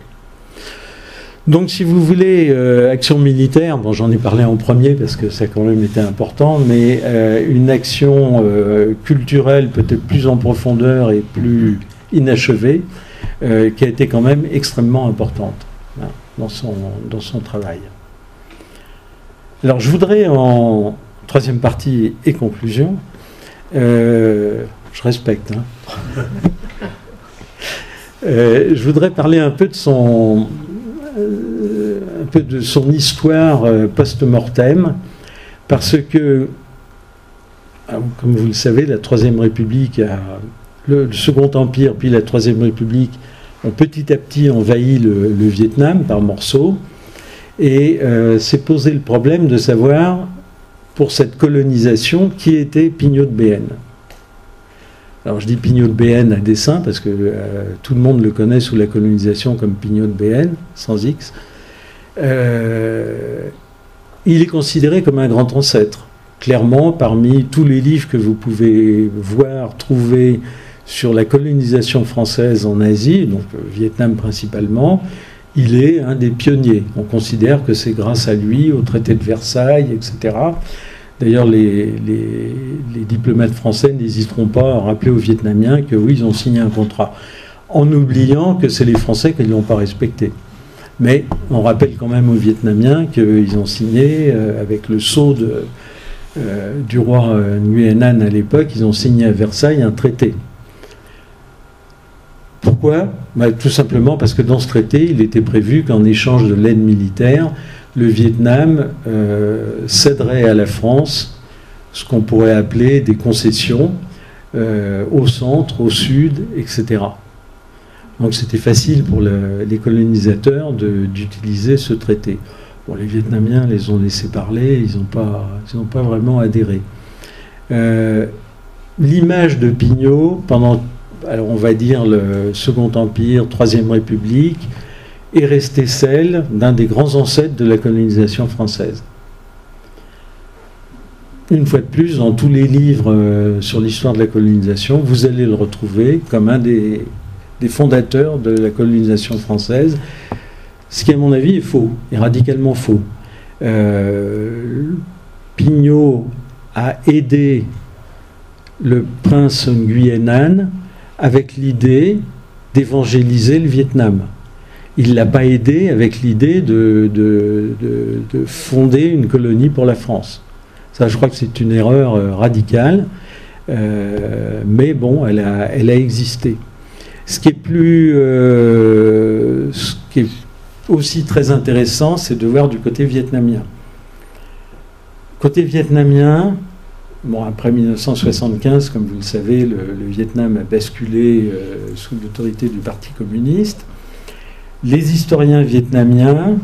Speaker 2: Donc, si vous voulez, euh, action militaire, bon, j'en ai parlé en premier parce que ça quand même été important, mais euh, une action euh, culturelle peut-être plus en profondeur et plus inachevée, qui a été quand même extrêmement importante hein, dans, son, dans son travail. Alors, je voudrais, en troisième partie et conclusion, je respecte, hein, *laughs* je voudrais parler un peu de son euh, un peu de son histoire euh, post-mortem, parce que, ah, comme vous le savez, la Troisième République, le, Second Empire, puis la Troisième République ont petit à petit envahi le, Vietnam par morceaux, et euh, s'est posé le problème de savoir, pour cette colonisation, qui était Pignot de BN. Alors je dis Pignot de BN à dessein parce que euh, tout le monde le connaît sous la colonisation comme Pignot de BN, sans X. Euh, il est considéré comme un grand ancêtre. Clairement, parmi tous les livres que vous pouvez voir, trouver sur la colonisation française en Asie, donc Vietnam principalement, il est un des pionniers. On considère que c'est grâce à lui, au traité de Versailles, etc. D'ailleurs, les, diplomates français n'hésiteront pas à rappeler aux Vietnamiens que oui, ils ont signé un contrat, en oubliant que c'est les Français qui ne l'ont pas respecté. Mais on rappelle quand même aux Vietnamiens qu'ils ont signé, euh, avec le sceau euh, du roi Nguyen An à l'époque, ils ont signé à Versailles un traité. Pourquoi? Bah, Tout simplement parce que dans ce traité, il était prévu qu'en échange de l'aide militaire, le Vietnam euh, céderait à la France ce qu'on pourrait appeler des concessions euh, au centre, au sud, etc. Donc c'était facile pour les colonisateurs d'utiliser ce traité. Bon, les Vietnamiens les ont laissés parler, ils n'ont pas, pas vraiment adhéré. Euh, l'image de Pignot pendant alors on va dire le Second Empire, Troisième République, est restée celle d'un des grands ancêtres de la colonisation française. Une fois de plus, dans tous les livres euh, sur l'histoire de la colonisation, vous allez le retrouver comme un des, fondateurs de la colonisation française, ce qui, à mon avis, est faux, est radicalement faux. Euh, Pignot a aidé le prince Nguyen An avec l'idée d'évangéliser le Vietnam. Il ne l'a pas aidé avec l'idée de, de, fonder une colonie pour la France. Ça, je crois que c'est une erreur euh, radicale, euh, mais bon, elle a, elle a existé. Ce qui est plus, euh, ce qui est aussi très intéressant, c'est de voir du côté vietnamien. Côté vietnamien, Bon, après 1975, comme vous le savez, le, Vietnam a basculé euh, sous l'autorité du Parti communiste. Les historiens vietnamiens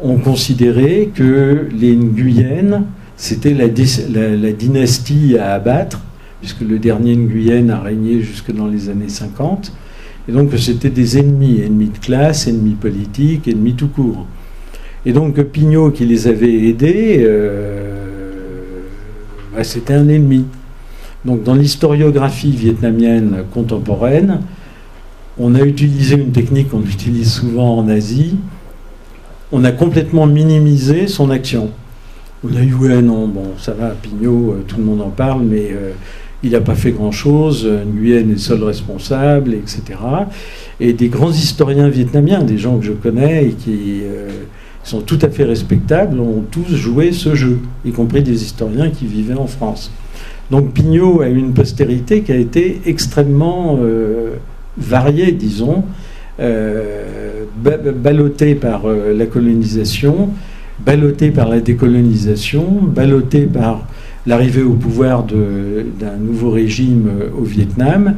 Speaker 2: ont considéré que les Nguyen, c'était la, dynastie à abattre, puisque le dernier Nguyen a régné jusque dans les années 50, et donc c'était des ennemis, ennemis de classe, ennemis politiques, ennemis tout court. Et donc Pignot, qui les avait aidés, euh, c'était un ennemi. Donc dans l'historiographie vietnamienne contemporaine, on a utilisé une technique qu'on utilise souvent en Asie. On a complètement minimisé son action. On a eu, ouais, non, bon, ça va, Pignot, euh, tout le monde en parle, mais euh, il n'a pas fait grand-chose. Nguyen est seul responsable, etc. Et des grands historiens vietnamiens, des gens que je connais et qui euh, sont tout à fait respectables, ont tous joué ce jeu, y compris des historiens qui vivaient en France. Donc Pignot a une postérité qui a été extrêmement euh, variée, disons, euh, ballottée par euh, la colonisation, ballottée par la décolonisation, ballottée par l'arrivée au pouvoir d'un nouveau régime au Vietnam.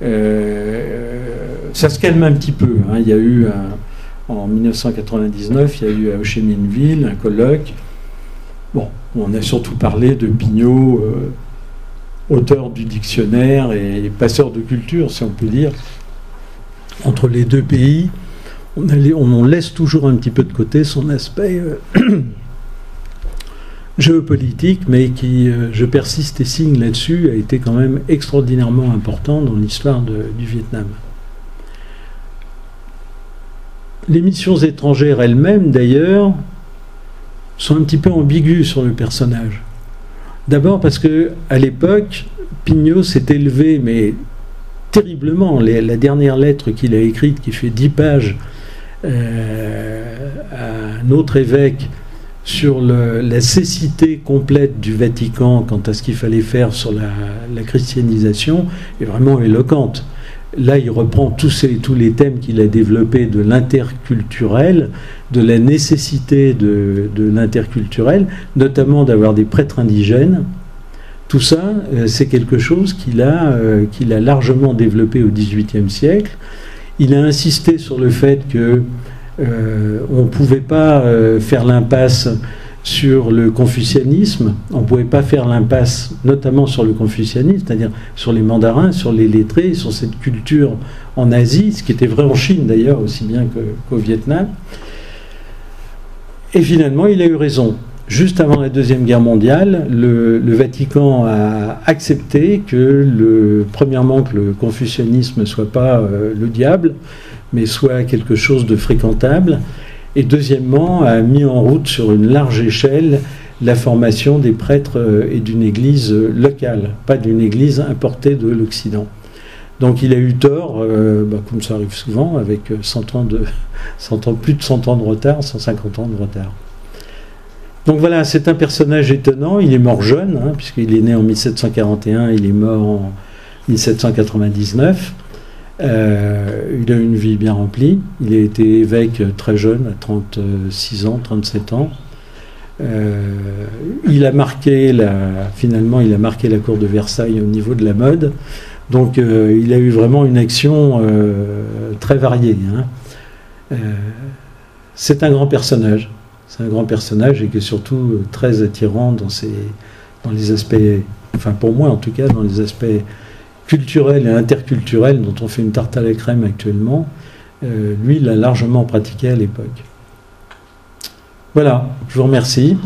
Speaker 2: ça se calme un petit peu. Hein. Il y a eu en 1999, il y a eu à Ho Chi Minh Ville un colloque. Bon, on a surtout parlé de Pignot, euh, auteur du dictionnaire et passeur de culture, si on peut dire. Entre les deux pays, on, on laisse toujours un petit peu de côté son aspect euh, *clears throat* géopolitique, mais qui, euh, je persiste et signe là-dessus, a été quand même extraordinairement important dans l'histoire du Vietnam. Les missions étrangères elles-mêmes, d'ailleurs, sont un petit peu ambiguës sur le personnage. D'abord parce que à l'époque, Pignot s'est élevé, mais terriblement. la dernière lettre qu'il a écrite, qui fait dix pages, euh, à un autre évêque sur la cécité complète du Vatican quant à ce qu'il fallait faire sur la, la christianisation, est vraiment éloquente. Là, il reprend tous, tous les thèmes qu'il a développés de l'interculturel, de la nécessité de, l'interculturel, notamment d'avoir des prêtres indigènes. Tout ça, euh, c'est quelque chose qu'il a, euh, qu'il a largement développé au XVIIIe siècle. Il a insisté sur le fait que euh, on ne pouvait pas faire l'impasse sur le confucianisme. On ne pouvait pas faire l'impasse, notamment sur le confucianisme, c'est-à-dire sur les mandarins, sur les lettrés, sur cette culture en Asie, ce qui était vrai en Chine d'ailleurs, aussi bien qu'au Vietnam. Et finalement, il a eu raison. Juste avant la Deuxième Guerre mondiale, le, Vatican a accepté que, le, premièrement, que le confucianisme ne soit pas euh, le diable, mais soit quelque chose de fréquentable. Et deuxièmement, a mis en route sur une large échelle la formation des prêtres euh, et d'une église locale, pas d'une église importée de l'Occident. Donc il a eu tort, euh, bah, comme ça arrive souvent, avec 100 ans de, *laughs* 100 ans, plus de 100 ans de retard, 150 ans de retard. Donc voilà, c'est un personnage étonnant. Il est mort jeune, hein, puisqu'il est né en 1741, il est mort en 1799. Euh, il a une vie bien remplie. Il a été évêque très jeune, à 36 ans, 37 ans. Euh, il a marqué la, finalement, il a marqué la cour de Versailles au niveau de la mode. Donc, euh, il a eu vraiment une action très variée. Hein. c'est un grand personnage. C'est un grand personnage et qui est surtout très attirant dans, les aspects, enfin pour moi en tout cas, dans les aspects culturel et interculturel dont on fait une tarte à la crème actuellement, euh, lui, il l'a largement pratiqué à l'époque. Voilà, je vous remercie.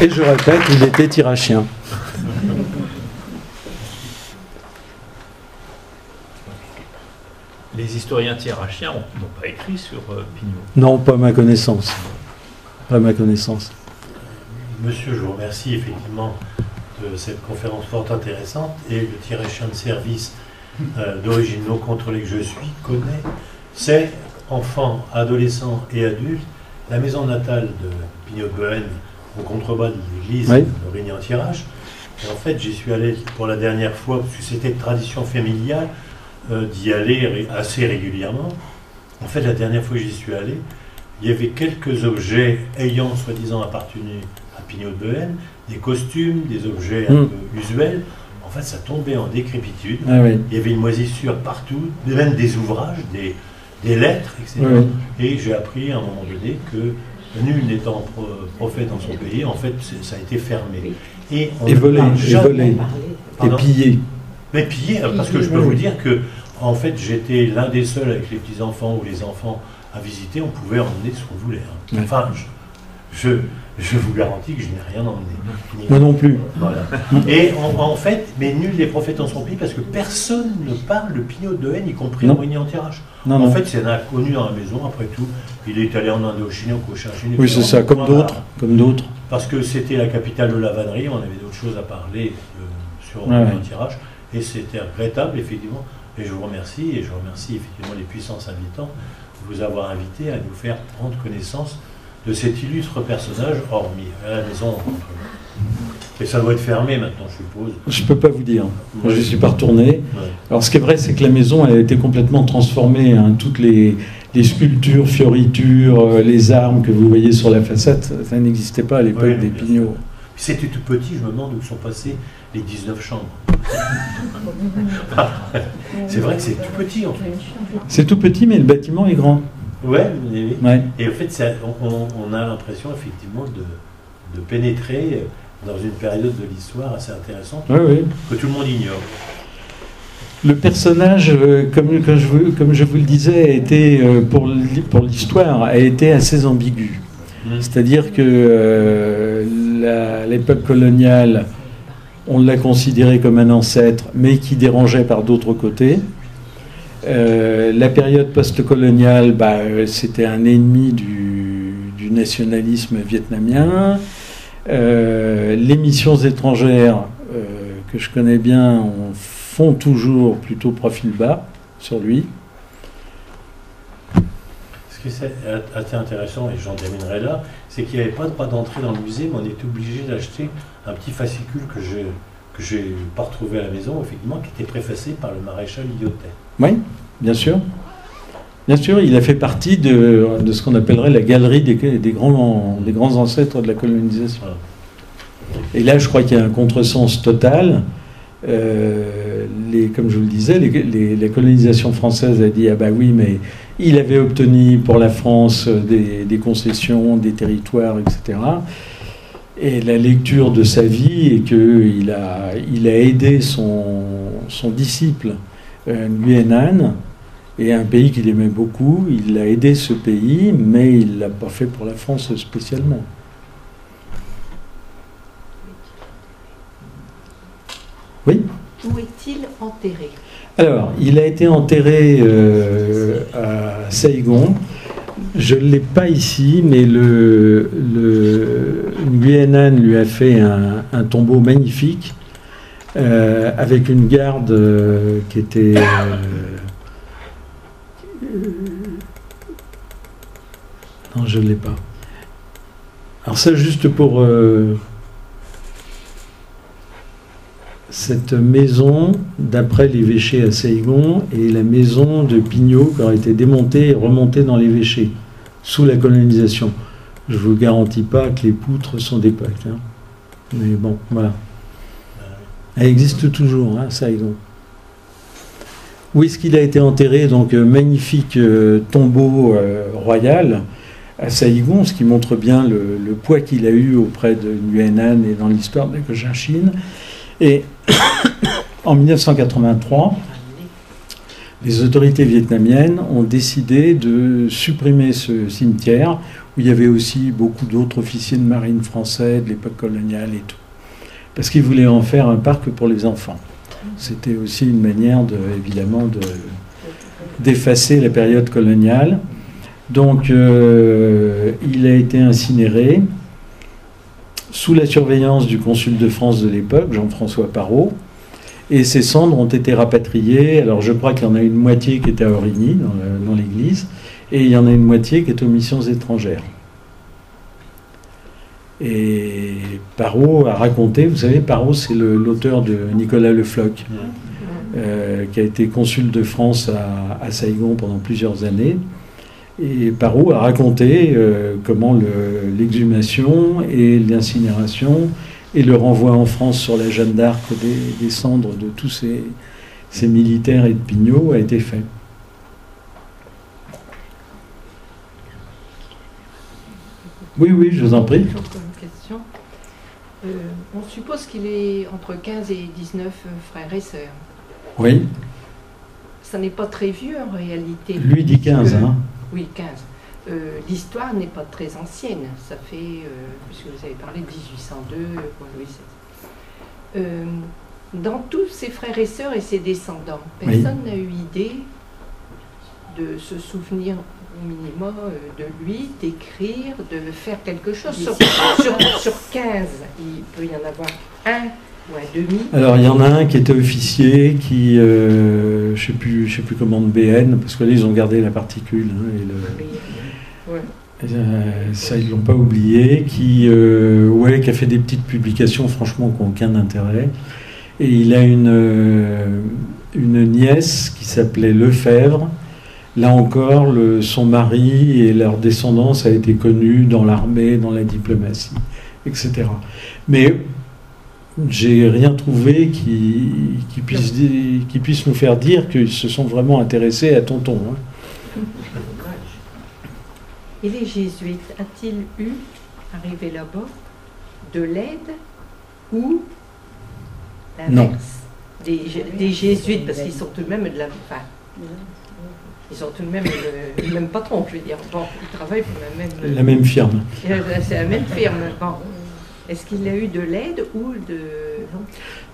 Speaker 2: Et je répète, il était tirachien.
Speaker 1: Les historiens tirachiens n'ont pas écrit sur euh, Pignot
Speaker 2: Non, pas ma connaissance. Pas ma connaissance.
Speaker 3: Monsieur, je vous remercie effectivement de cette conférence fort intéressante et le tiré-chien de service euh, d'origine non contrôlée que je suis connaît. C'est enfants, adolescents et adultes, la maison natale de Pignot Bohème au contrebas de l'église de Rigny-en-Tirage. Et en fait, j'y suis allé pour la dernière fois, parce que c'était tradition familiale euh, d'y aller assez régulièrement. En fait, la dernière fois que j'y suis allé, il y avait quelques objets ayant soi-disant appartenu Pignot de Bohème, des costumes, des objets un hmm. peu usuels. En fait, ça tombait en décrépitude.
Speaker 2: Ah
Speaker 3: Il y avait une moisissure partout, même des ouvrages, des, lettres, etc. Et j'ai appris à un moment donné que nul n'étant prophète dans son pays, en fait, ça a été fermé.
Speaker 2: Et, et volé, et volé, et pillé.
Speaker 3: Mais pillé, parce que je peux vous dire que, en fait, j'étais l'un des seuls avec les petits-enfants ou les enfants à visiter, on pouvait emmener ce qu'on voulait. Hein. Enfin, je, je vous garantis que je n'ai rien emmené.
Speaker 2: Moi non plus. *laughs*
Speaker 3: Et en, fait, mais nul des prophètes en son pays parce que personne ne parle de Pignot de haine, y compris en en tirage. En fait, c'est un inconnu dans la maison, après tout. Il est allé en Indochine, au Cochinchine.
Speaker 2: Oui, c'est ça, comme d'autres. Comme d'autres.
Speaker 3: Parce que c'était la capitale de la vannerie, on avait d'autres choses à parler euh, sur le tirage. Et c'était regrettable, effectivement. Et je vous remercie, et je remercie effectivement les puissances invitants de vous avoir invité à nous faire prendre connaissance de cet illustre personnage, hormis à la maison. Et ça doit être fermé maintenant, je suppose.
Speaker 2: Je ne peux pas vous dire. je ne suis pas retourné. Alors, ce qui est vrai, c'est que la maison a été complètement transformée. Hein. Toutes les, sculptures, fioritures, euh, les armes que vous voyez sur la façade, ça, n'existait pas à l'époque des Pignots.
Speaker 3: C'était tout petit, je me demande où sont passées les 19 chambres. *laughs* c'est vrai que c'est tout petit en fait.
Speaker 2: C'est tout petit, mais le bâtiment est grand.
Speaker 3: Ouais, Et en fait, on, a l'impression effectivement de, pénétrer dans une période de l'histoire assez intéressante que tout le monde ignore.
Speaker 2: Le personnage, euh, comme, je, comme, je, vous le disais, a été, euh, pour l'histoire, a été assez ambigu. Mmh. C'est-à-dire que euh, l'époque coloniale, on l'a considéré comme un ancêtre, mais qui dérangeait par d'autres côtés. Euh, la période post-coloniale, bah, c'était un ennemi du, nationalisme vietnamien. Euh, les missions étrangères, euh, que je connais bien, font toujours plutôt profil bas sur lui.
Speaker 3: Ce qui est assez intéressant, et j'en terminerai là, c'est qu'il n'y avait pas de droit d'entrée dans le musée, mais on était obligé d'acheter un petit fascicule que je que j'ai pas retrouvé à la maison, effectivement, qui était préfacé par le maréchal Lyotet.
Speaker 2: Oui, bien sûr. Bien sûr, il a fait partie de, ce qu'on appellerait la galerie des, grands, des grands ancêtres de la colonisation. Et là, je crois qu'il y a un contresens total. Euh, comme je vous le disais, les, la colonisation française a dit Ah bah oui, mais il avait obtenu pour la France des, concessions, des territoires, etc et la lecture de sa vie et qu'il a, il a aidé son disciple euh, Nguyen et un pays qu'il aimait beaucoup. Il a aidé ce pays, mais il ne l'a pas fait pour la France spécialement.
Speaker 4: est-il enterré?
Speaker 2: Alors, il a été enterré euh, à Saigon. Je ne l'ai pas ici, mais le, le lui a fait un, un tombeau magnifique euh, avec une garde euh, qui était. euh, non, je ne l'ai pas. Alors, ça, juste pour. cette maison, d'après l'évêché à Saigon, est la maison de Pignot qui aurait été démontée et remontée dans l'évêché, sous la colonisation. Je vous garantis pas que les poutres sont d'époque. hein. Mais bon, voilà. Elle existe toujours, hein, Saigon. Où est-ce qu'il a été enterré Donc, euh, magnifique euh, tombeau euh, royal? À Saigon, ce qui montre bien le, poids qu'il a eu auprès de Nguyen et dans l'histoire de la Cochinchine. Et *coughs* en 1983, les autorités vietnamiennes ont décidé de supprimer ce cimetière où il y avait aussi beaucoup d'autres officiers de marine français de l'époque coloniale et tout. Parce qu'ils voulaient en faire un parc pour les enfants. C'était aussi une manière, de, évidemment, de, d'effacer la période coloniale. Donc, euh, il a été incinéré sous la surveillance du consul de France de l'époque, Jean-François Parot. Et ces cendres ont été rapatriées. Alors, je crois qu'il y en a une moitié qui était à Origny, dans dans l'église, et il y en a une moitié qui est aux missions étrangères. Et Parot a raconté, vous savez, Parot, c'est l'auteur de Nicolas Le Floch, euh, qui a été consul de France à, à Saigon pendant plusieurs années. Et Parot a raconté euh, comment le- l'exhumation et l'incinération et le renvoi en France sur la Jeanne d'Arc des, des cendres de tous ces, ces militaires et de Pignot a été fait. Oui, oui, je vous en prie.
Speaker 4: Une question. Euh, on suppose qu'il est entre 15 et 19 euh, frères et sœurs.
Speaker 2: Oui,
Speaker 4: Ça n'est pas très vieux en réalité.
Speaker 2: lui dit 15. Hein.
Speaker 4: Oui, 15. Euh, L'histoire n'est pas très ancienne. Ça fait, euh, puisque vous avez parlé de 1802, pour Louis XVI. Euh, dans tous ses frères et sœurs et ses descendants,
Speaker 2: Oui.
Speaker 4: personne n'a eu idée de se souvenir minimum euh, de lui, d'écrire, de faire quelque chose. Sur, sur, sur 15, il peut y en avoir un ou un demi.
Speaker 2: Alors il y en a un qui était officier, qui, euh, je sais plus, je sais plus comment de BN, parce que là ils ont gardé la particule. hein, et le-
Speaker 4: Ouais.
Speaker 2: Euh, ça, ils l'ont pas oublié, qui, euh, ouais, qui a fait des petites publications, franchement, qui n'ont aucun intérêt. Et il a une, euh, une nièce qui s'appelait Lefebvre. Là encore, le- son mari et leur descendance a été connue dans l'armée, dans la diplomatie, etc. Mais j'ai rien trouvé qui, qui, puisse, di- qui puisse nous faire dire qu'ils se sont vraiment intéressés à Tonton. hein.
Speaker 4: Et les jésuites, a-t-il eu, arrivé là-bas, de l'aide ou l'inverse? Des, des jésuites, parce qu'ils sont tout de même de la. Enfin, ils sont tout de même le, le même patron, je veux dire. Bon, ils travaillent pour la même.
Speaker 2: La même firme.
Speaker 4: Euh, C'est la même firme. Bon. Est-ce qu'il a eu de l'aide ou de.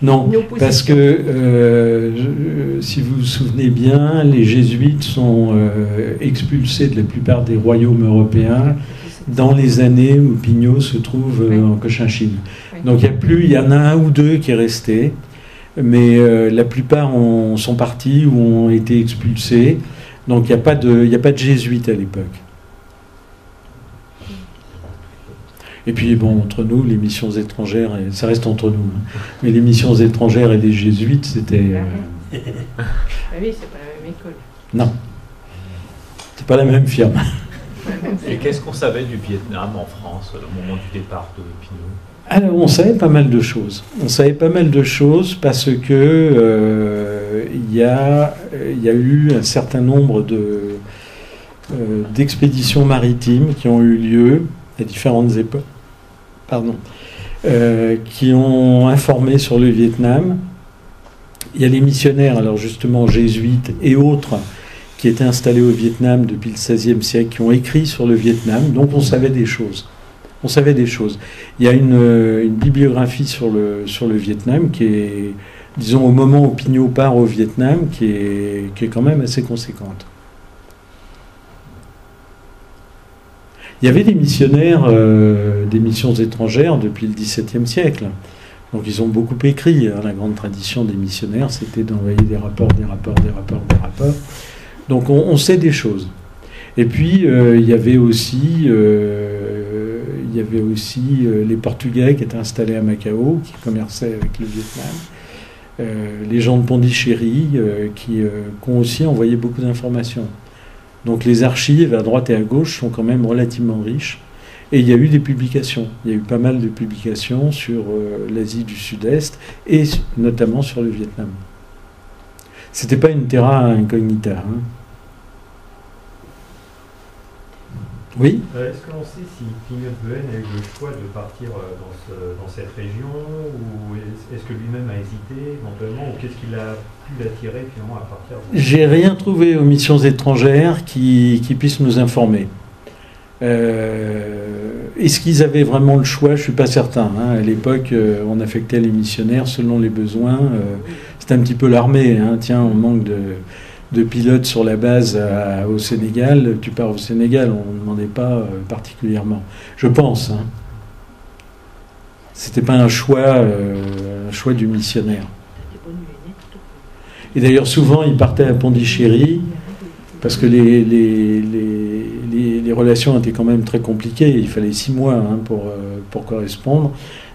Speaker 2: Non, parce que euh, je- si vous vous souvenez bien, les jésuites sont euh, expulsés de la plupart des royaumes européens dans les années où Pignot se trouve euh,
Speaker 4: Oui.
Speaker 2: en Cochinchine.
Speaker 4: Oui.
Speaker 2: Donc il y a plus, il y en a un ou deux qui est resté, mais euh, la plupart ont- sont partis ou ont été expulsés. Donc il n'y a pas de, il y a pas de jésuites à l'époque. Et puis bon, entre nous, les missions étrangères, et ça reste entre nous, hein. mais les missions étrangères et les jésuites, c'était euh,
Speaker 4: Ah oui, c'est pas la même école.
Speaker 2: non, c'est pas la même firme.
Speaker 5: Et qu'est-ce qu'on savait du Vietnam en France au moment du départ de Pinot?
Speaker 2: Alors, on savait pas mal de choses. On savait pas mal de choses parce que euh, il y, a, eu un certain nombre euh, d'expéditions maritimes qui ont eu lieu à différentes époques, euh, qui ont informé sur le Vietnam. Il y a les missionnaires, alors justement jésuites et autres, qui étaient installés au Vietnam depuis le XVIe siècle, qui ont écrit sur le Vietnam, donc on savait des choses. On savait des choses. Il y a une, euh, une bibliographie sur le, sur le Vietnam qui est disons, au moment où Pignot part au Vietnam, qui est, qui est quand même assez conséquente. Il y avait des missionnaires euh, des missions étrangères depuis le XVIIe siècle. Donc ils ont beaucoup écrit. hein. La grande tradition des missionnaires, c'était d'envoyer des rapports, des rapports, des rapports, des rapports. Donc on, sait des choses. Et puis euh, il y avait aussi, il y avait aussi euh, les Portugais qui étaient installés à Macao, qui commerçaient avec le Vietnam. Euh, les gens de Pondichéry euh, qui, ont aussi envoyé beaucoup d'informations. Donc les archives à droite et à gauche sont quand même relativement riches. Et il y a eu des publications. Il y a eu pas mal de publications sur l'Asie du Sud-Est et notamment sur le Vietnam. C'était pas une terra incognita. hein. Oui
Speaker 6: Euh, Est-ce que l'on sait si Behen a eu le choix de partir euh, dans, ce- dans cette région ou est- est-ce que lui-même a hésité éventuellement ou qu'est-ce qui l'a pu l'attirer finalement à partir de-
Speaker 2: J'ai rien trouvé aux missions étrangères qui, qui puissent nous informer. Euh, Est-ce qu'ils avaient vraiment le choix? Je suis pas certain. hein. À l'époque, euh, on affectait les missionnaires selon les besoins. C'était un petit peu l'armée. hein. Tiens, on manque de, de pilotes sur la base à- au Sénégal. Tu pars au Sénégal. On ne demandait pas euh, particulièrement. Je pense. Hein. C'était pas un choix, euh, un choix du missionnaire. Et d'ailleurs, souvent, ils partaient à Pondichéry parce que les, les, les, les- relations étaient quand même très compliquées. Il fallait six mois hein, pour, euh, pour correspondre.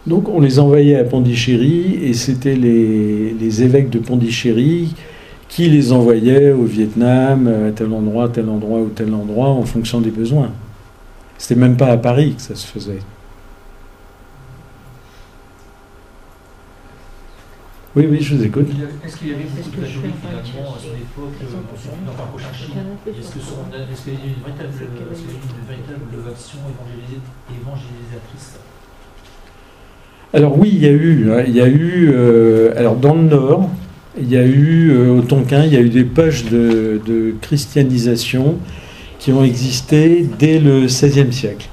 Speaker 2: Donc, on les envoyait à Pondichéry et c'était les évêques de Pondichéry qui les envoyaient au Vietnam, à tel endroit, tel endroit ou tel endroit en fonction des besoins. C'était même pas à Paris que ça se faisait. Oui, oui, je vous écoute.
Speaker 5: Est-ce qu'il y avait
Speaker 4: Est-ce
Speaker 5: beaucoup
Speaker 4: que
Speaker 5: de
Speaker 4: je fais
Speaker 5: catholiques
Speaker 4: un
Speaker 5: finalement à son époque, euh, surtout dans le prochain Chine Est-ce qu'il y a eu une véritable, est-ce qu'il y a eu une véritable action évangélisa- évangélisatrice
Speaker 2: Alors oui, il y a eu, hein, il y a eu, euh, alors dans le Nord, il y a eu euh, au Tonkin, il y a eu des poches de, christianisation qui ont existé dès le XVIe siècle.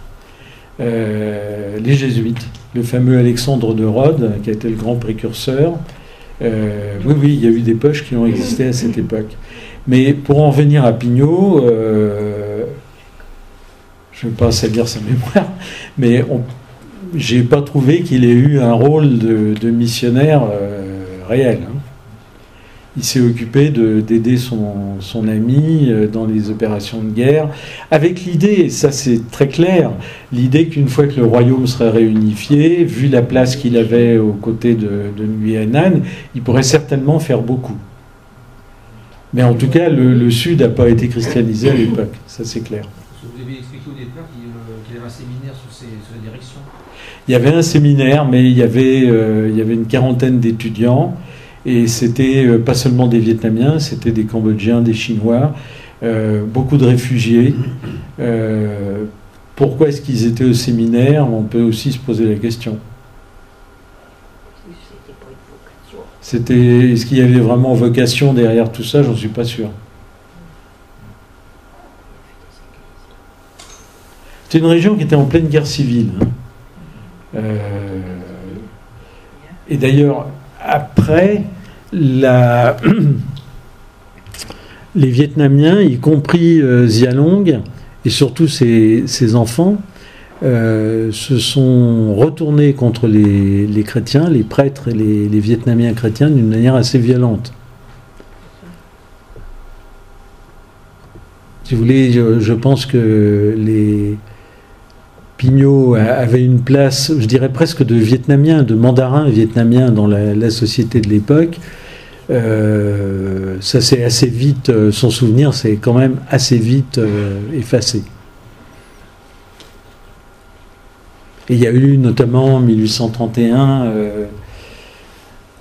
Speaker 2: Euh, les jésuites, le fameux Alexandre de Rhodes, qui a été le grand précurseur. euh, oui, oui, il y a eu des poches qui ont existé à cette époque. Mais pour en venir à Pignot, je ne vais pas salir sa mémoire, mais j'ai pas trouvé qu'il ait eu un rôle de, missionnaire réel. hein. Il s'est occupé de- d'aider son, son ami euh, dans les opérations de guerre, avec l'idée, et ça c'est très clair, l'idée qu'une fois que le royaume serait réunifié, vu la place qu'il avait aux côtés de, de Nguyen An, il pourrait certainement faire beaucoup. Mais en tout cas, le, le Sud n'a pas été christianisé à l'époque, ça c'est clair.
Speaker 5: Vous avez expliqué au départ qu'il euh, qu'il y avait un séminaire sur, ces, sur la direction.
Speaker 2: Il y avait un séminaire, mais il y avait, euh, il y avait une quarantaine d'étudiants. Et c'était euh, pas seulement des Vietnamiens, c'était des Cambodgiens, des Chinois, euh, beaucoup de réfugiés. Euh, pourquoi est-ce qu'ils étaient au séminaire? On peut aussi se poser la question. C'était, est-ce qu'il y avait vraiment vocation derrière tout ça? J'en suis pas sûr. C'est une région qui était en pleine guerre civile. hein. Et d'ailleurs, après, *clears throat* les Vietnamiens, y compris euh, Zialong, et surtout ses, enfants, euh, se sont retournés contre les, chrétiens, les prêtres et les, Vietnamiens chrétiens d'une manière assez violente. Si vous voulez, je pense que les Pignot avait une place, je dirais presque de Vietnamien, de mandarin vietnamien dans la, société de l'époque. Euh, ça s'est assez vite, euh, son souvenir s'est quand même assez vite euh, effacé. Il y a eu notamment en 1831, euh,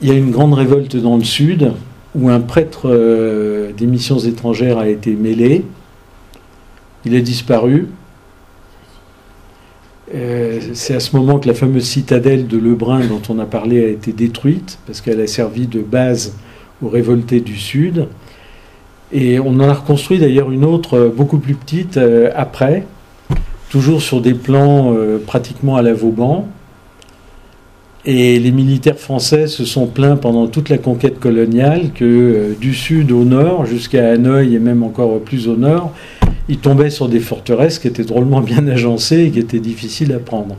Speaker 2: il y a une grande révolte dans le sud où un prêtre des missions étrangères a été mêlé. Il a disparu. Euh, c'est à ce moment que la fameuse citadelle de Lebrun dont on a parlé a été détruite parce qu'elle a servi de base aux révoltés du Sud. Et on en a reconstruit d'ailleurs une autre euh, beaucoup plus petite euh, après, toujours sur des plans pratiquement à la Vauban. Et les militaires français se sont plaints pendant toute la conquête coloniale que du sud au nord, jusqu'à Hanoï et même encore plus au nord, ils tombaient sur des forteresses qui étaient drôlement bien agencées et qui étaient difficiles à prendre.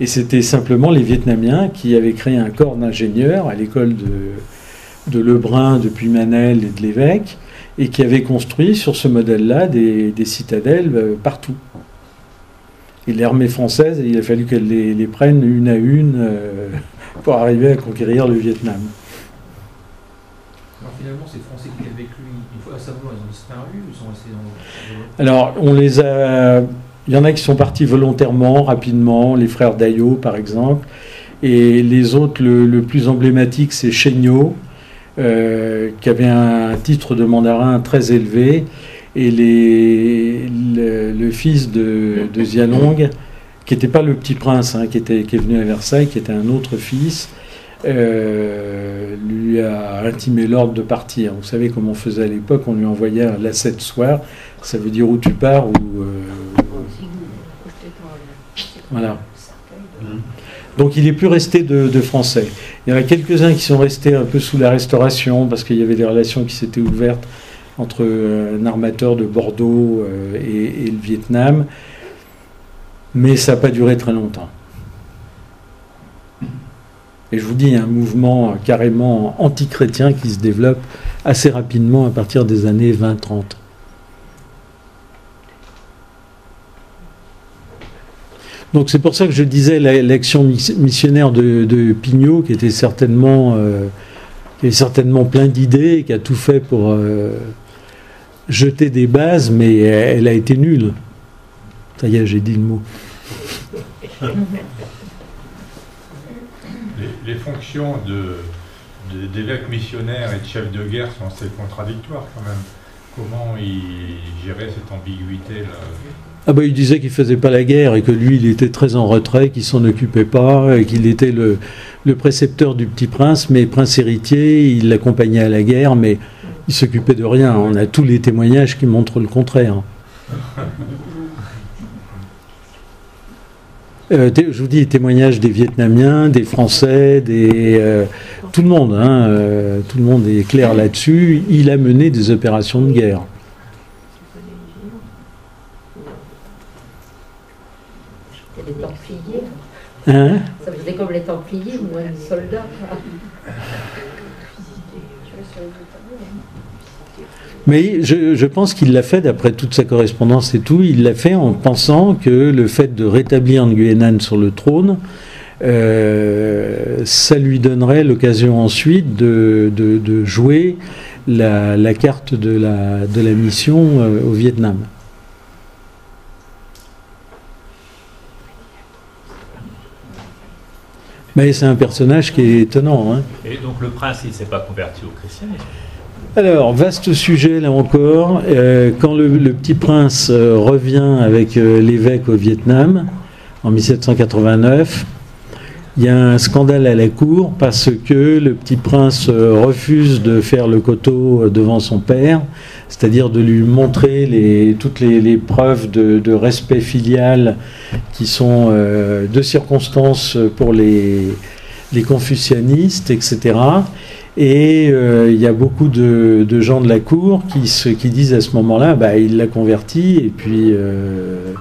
Speaker 2: Et c'était simplement les Vietnamiens qui avaient créé un corps d'ingénieurs à l'école de, de Lebrun, depuis Manel et de l'évêque, et qui avaient construit sur ce modèle-là des, citadelles euh, partout. Et l'armée française, il a fallu qu'elle les, les prenne une à une euh, pour arriver à conquérir le Vietnam.
Speaker 5: Ces Français qui étaient avec lui, une fois à ils ont disparu ou sont restés dans
Speaker 2: Alors, on les a. Il y en a qui sont partis volontairement, rapidement, les frères Daillot par exemple. Et les autres, le, plus emblématique, c'est Chéniaud, euh, qui avait un titre de mandarin très élevé. Et le, fils de, de qui n'était pas le petit prince, hein, qui, était, qui est venu à Versailles, qui était un autre fils, euh, lui a intimé l'ordre de partir. Vous savez comment on faisait à l'époque, on lui envoyait un lacet de soir, ça veut dire où tu pars, ou... euh, voilà. Donc il n'est plus resté de, Français. Il y en a quelques-uns qui sont restés un peu sous la Restauration, parce qu'il y avait des relations qui s'étaient ouvertes entre euh, un armateur de Bordeaux euh, et le Vietnam, mais ça n'a pas duré très longtemps. Et je vous dis, il y a un mouvement carrément anti-chrétien qui se développe assez rapidement à partir des années 20-30. Donc c'est pour ça que je disais la- l'action mis- missionnaire de, Pignot, qui était certainement, euh, qui est certainement plein d'idées, qui a tout fait pour euh, jeter des bases, mais elle a été nulle. Ça y est, j'ai dit le mot. *laughs*
Speaker 7: Les, fonctions de, de- d'évêque missionnaire et de chef de guerre sont assez contradictoires quand même. Comment il gérait cette ambiguïté-là?
Speaker 2: Ah bah, il disait qu'il faisait pas la guerre et que lui, il était très en retrait, qu'il s'en occupait pas, et qu'il était le, le précepteur du petit prince, mais prince héritier, il l'accompagnait à la guerre, mais il s'occupait de rien. On a tous les témoignages qui montrent le contraire. *laughs* Euh, je vous dis, témoignages des Vietnamiens, des Français, des, euh, tout le monde, hein, euh, tout le monde est clair là-dessus. Il a mené des opérations de guerre.
Speaker 8: Les
Speaker 2: Hein?
Speaker 8: Ça faisait comme les Templiers, moins de soldats.
Speaker 2: Mais je, pense qu'il l'a fait, d'après toute sa correspondance et tout, il l'a fait en pensant que le fait de rétablir Nguyen sur le trône, euh, ça lui donnerait l'occasion ensuite de, de- jouer la, la carte de la, de la mission euh, au Vietnam. Mais c'est un personnage qui est étonnant. Hein.
Speaker 1: Et donc le prince, il ne s'est pas converti au christianisme.
Speaker 2: Alors, vaste sujet là encore. Euh, quand le, petit prince euh, revient avec euh, l'évêque au Vietnam en 1789, il y a un scandale à la cour parce que le petit prince refuse de faire le coteau devant son père, c'est-à-dire de lui montrer toutes les, preuves de, respect filial qui sont de circonstance pour les confucianistes, etc. Et euh, il y a beaucoup de, gens de la cour qui, se, qui disent à ce moment-là, bah, il l'a converti, et puis, euh,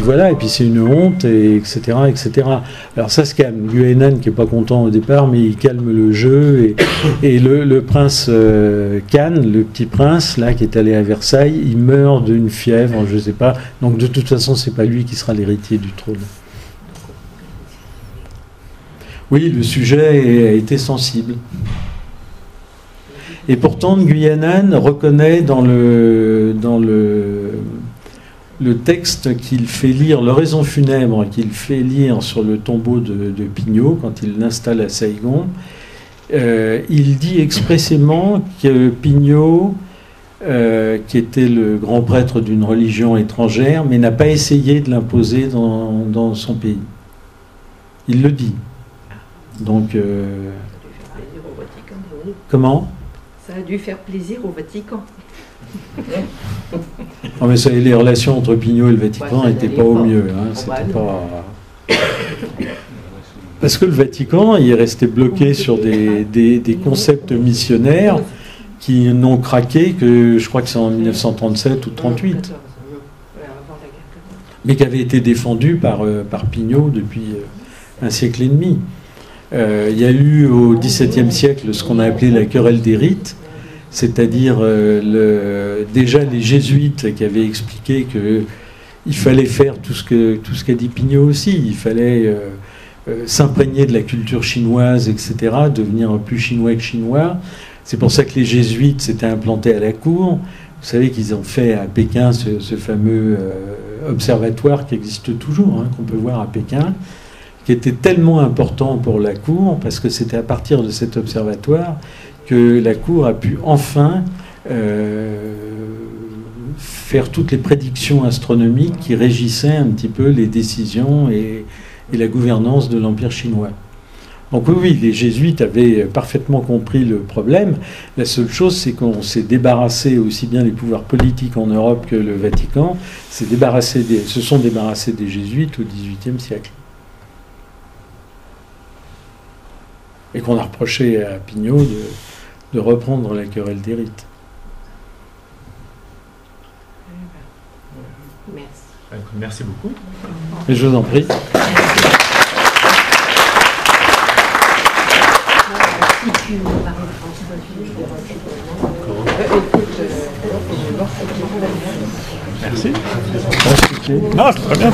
Speaker 2: voilà, et puis c'est une honte, et etc., etc. Alors ça se calme. Nguyen qui est pas content au départ, mais il calme le jeu, et, le, prince euh, Khan, le petit prince, là, qui est allé à Versailles, il meurt d'une fièvre, je sais pas. Donc de toute façon, c'est pas lui qui sera l'héritier du trône. Oui, le sujet a été sensible. Et pourtant, Nguyen reconnaît dans le, dans le, texte qu'il fait lire, l'oraison funèbre qu'il fait lire sur le tombeau de, Pignot quand il l'installe à Saigon, euh, il dit expressément que Pignot, euh, qui était le grand prêtre d'une religion étrangère, mais n'a pas essayé de l'imposer dans son pays. Il le dit. Donc, euh, comment?
Speaker 4: Ça a dû faire plaisir au Vatican. *laughs*
Speaker 2: Non, mais ça, les relations entre Pignot et le Vatican n'étaient pas au
Speaker 4: pas.
Speaker 2: mieux. hein, C'était
Speaker 4: non.
Speaker 2: pas. Parce que le Vatican il est resté bloqué sur des, des- des concepts missionnaires qui n'ont craqué que, je crois que c'est en 1937 ou 38,
Speaker 4: Ouais, avant la guerre.
Speaker 2: mais qui avaient été défendus par, euh, par Pignot depuis euh, un siècle et demi. Euh, il y a eu au XVIIe siècle ce qu'on a appelé la querelle des rites, c'est-à-dire euh, déjà les jésuites qui avaient expliqué que il fallait faire tout ce que tout ce qu'a dit Pignot aussi, il fallait euh, s'imprégner de la culture chinoise, etc., devenir plus chinois que chinois. C'est pour ça que les jésuites s'étaient implantés à la cour. Vous savez qu'ils ont fait à Pékin ce, fameux observatoire qui existe toujours, hein, qu'on peut voir à Pékin, qui était tellement important pour la cour, parce que c'était à partir de cet observatoire que la cour a pu enfin euh, faire toutes les prédictions astronomiques qui régissaient un petit peu les décisions et, la gouvernance de l'Empire chinois. Donc oui, les jésuites avaient parfaitement compris le problème. La seule chose, c'est qu'on s'est débarrassé, aussi bien les pouvoirs politiques en Europe que le Vatican, débarrassé des- se sont débarrassés des jésuites au XVIIIe siècle. Et qu'on a reproché à Pignot de, de reprendre la querelle des rites.
Speaker 4: Merci.
Speaker 6: Merci beaucoup.
Speaker 2: Et je vous en prie.
Speaker 1: Merci.
Speaker 2: Merci.
Speaker 1: Non, c'est très bien.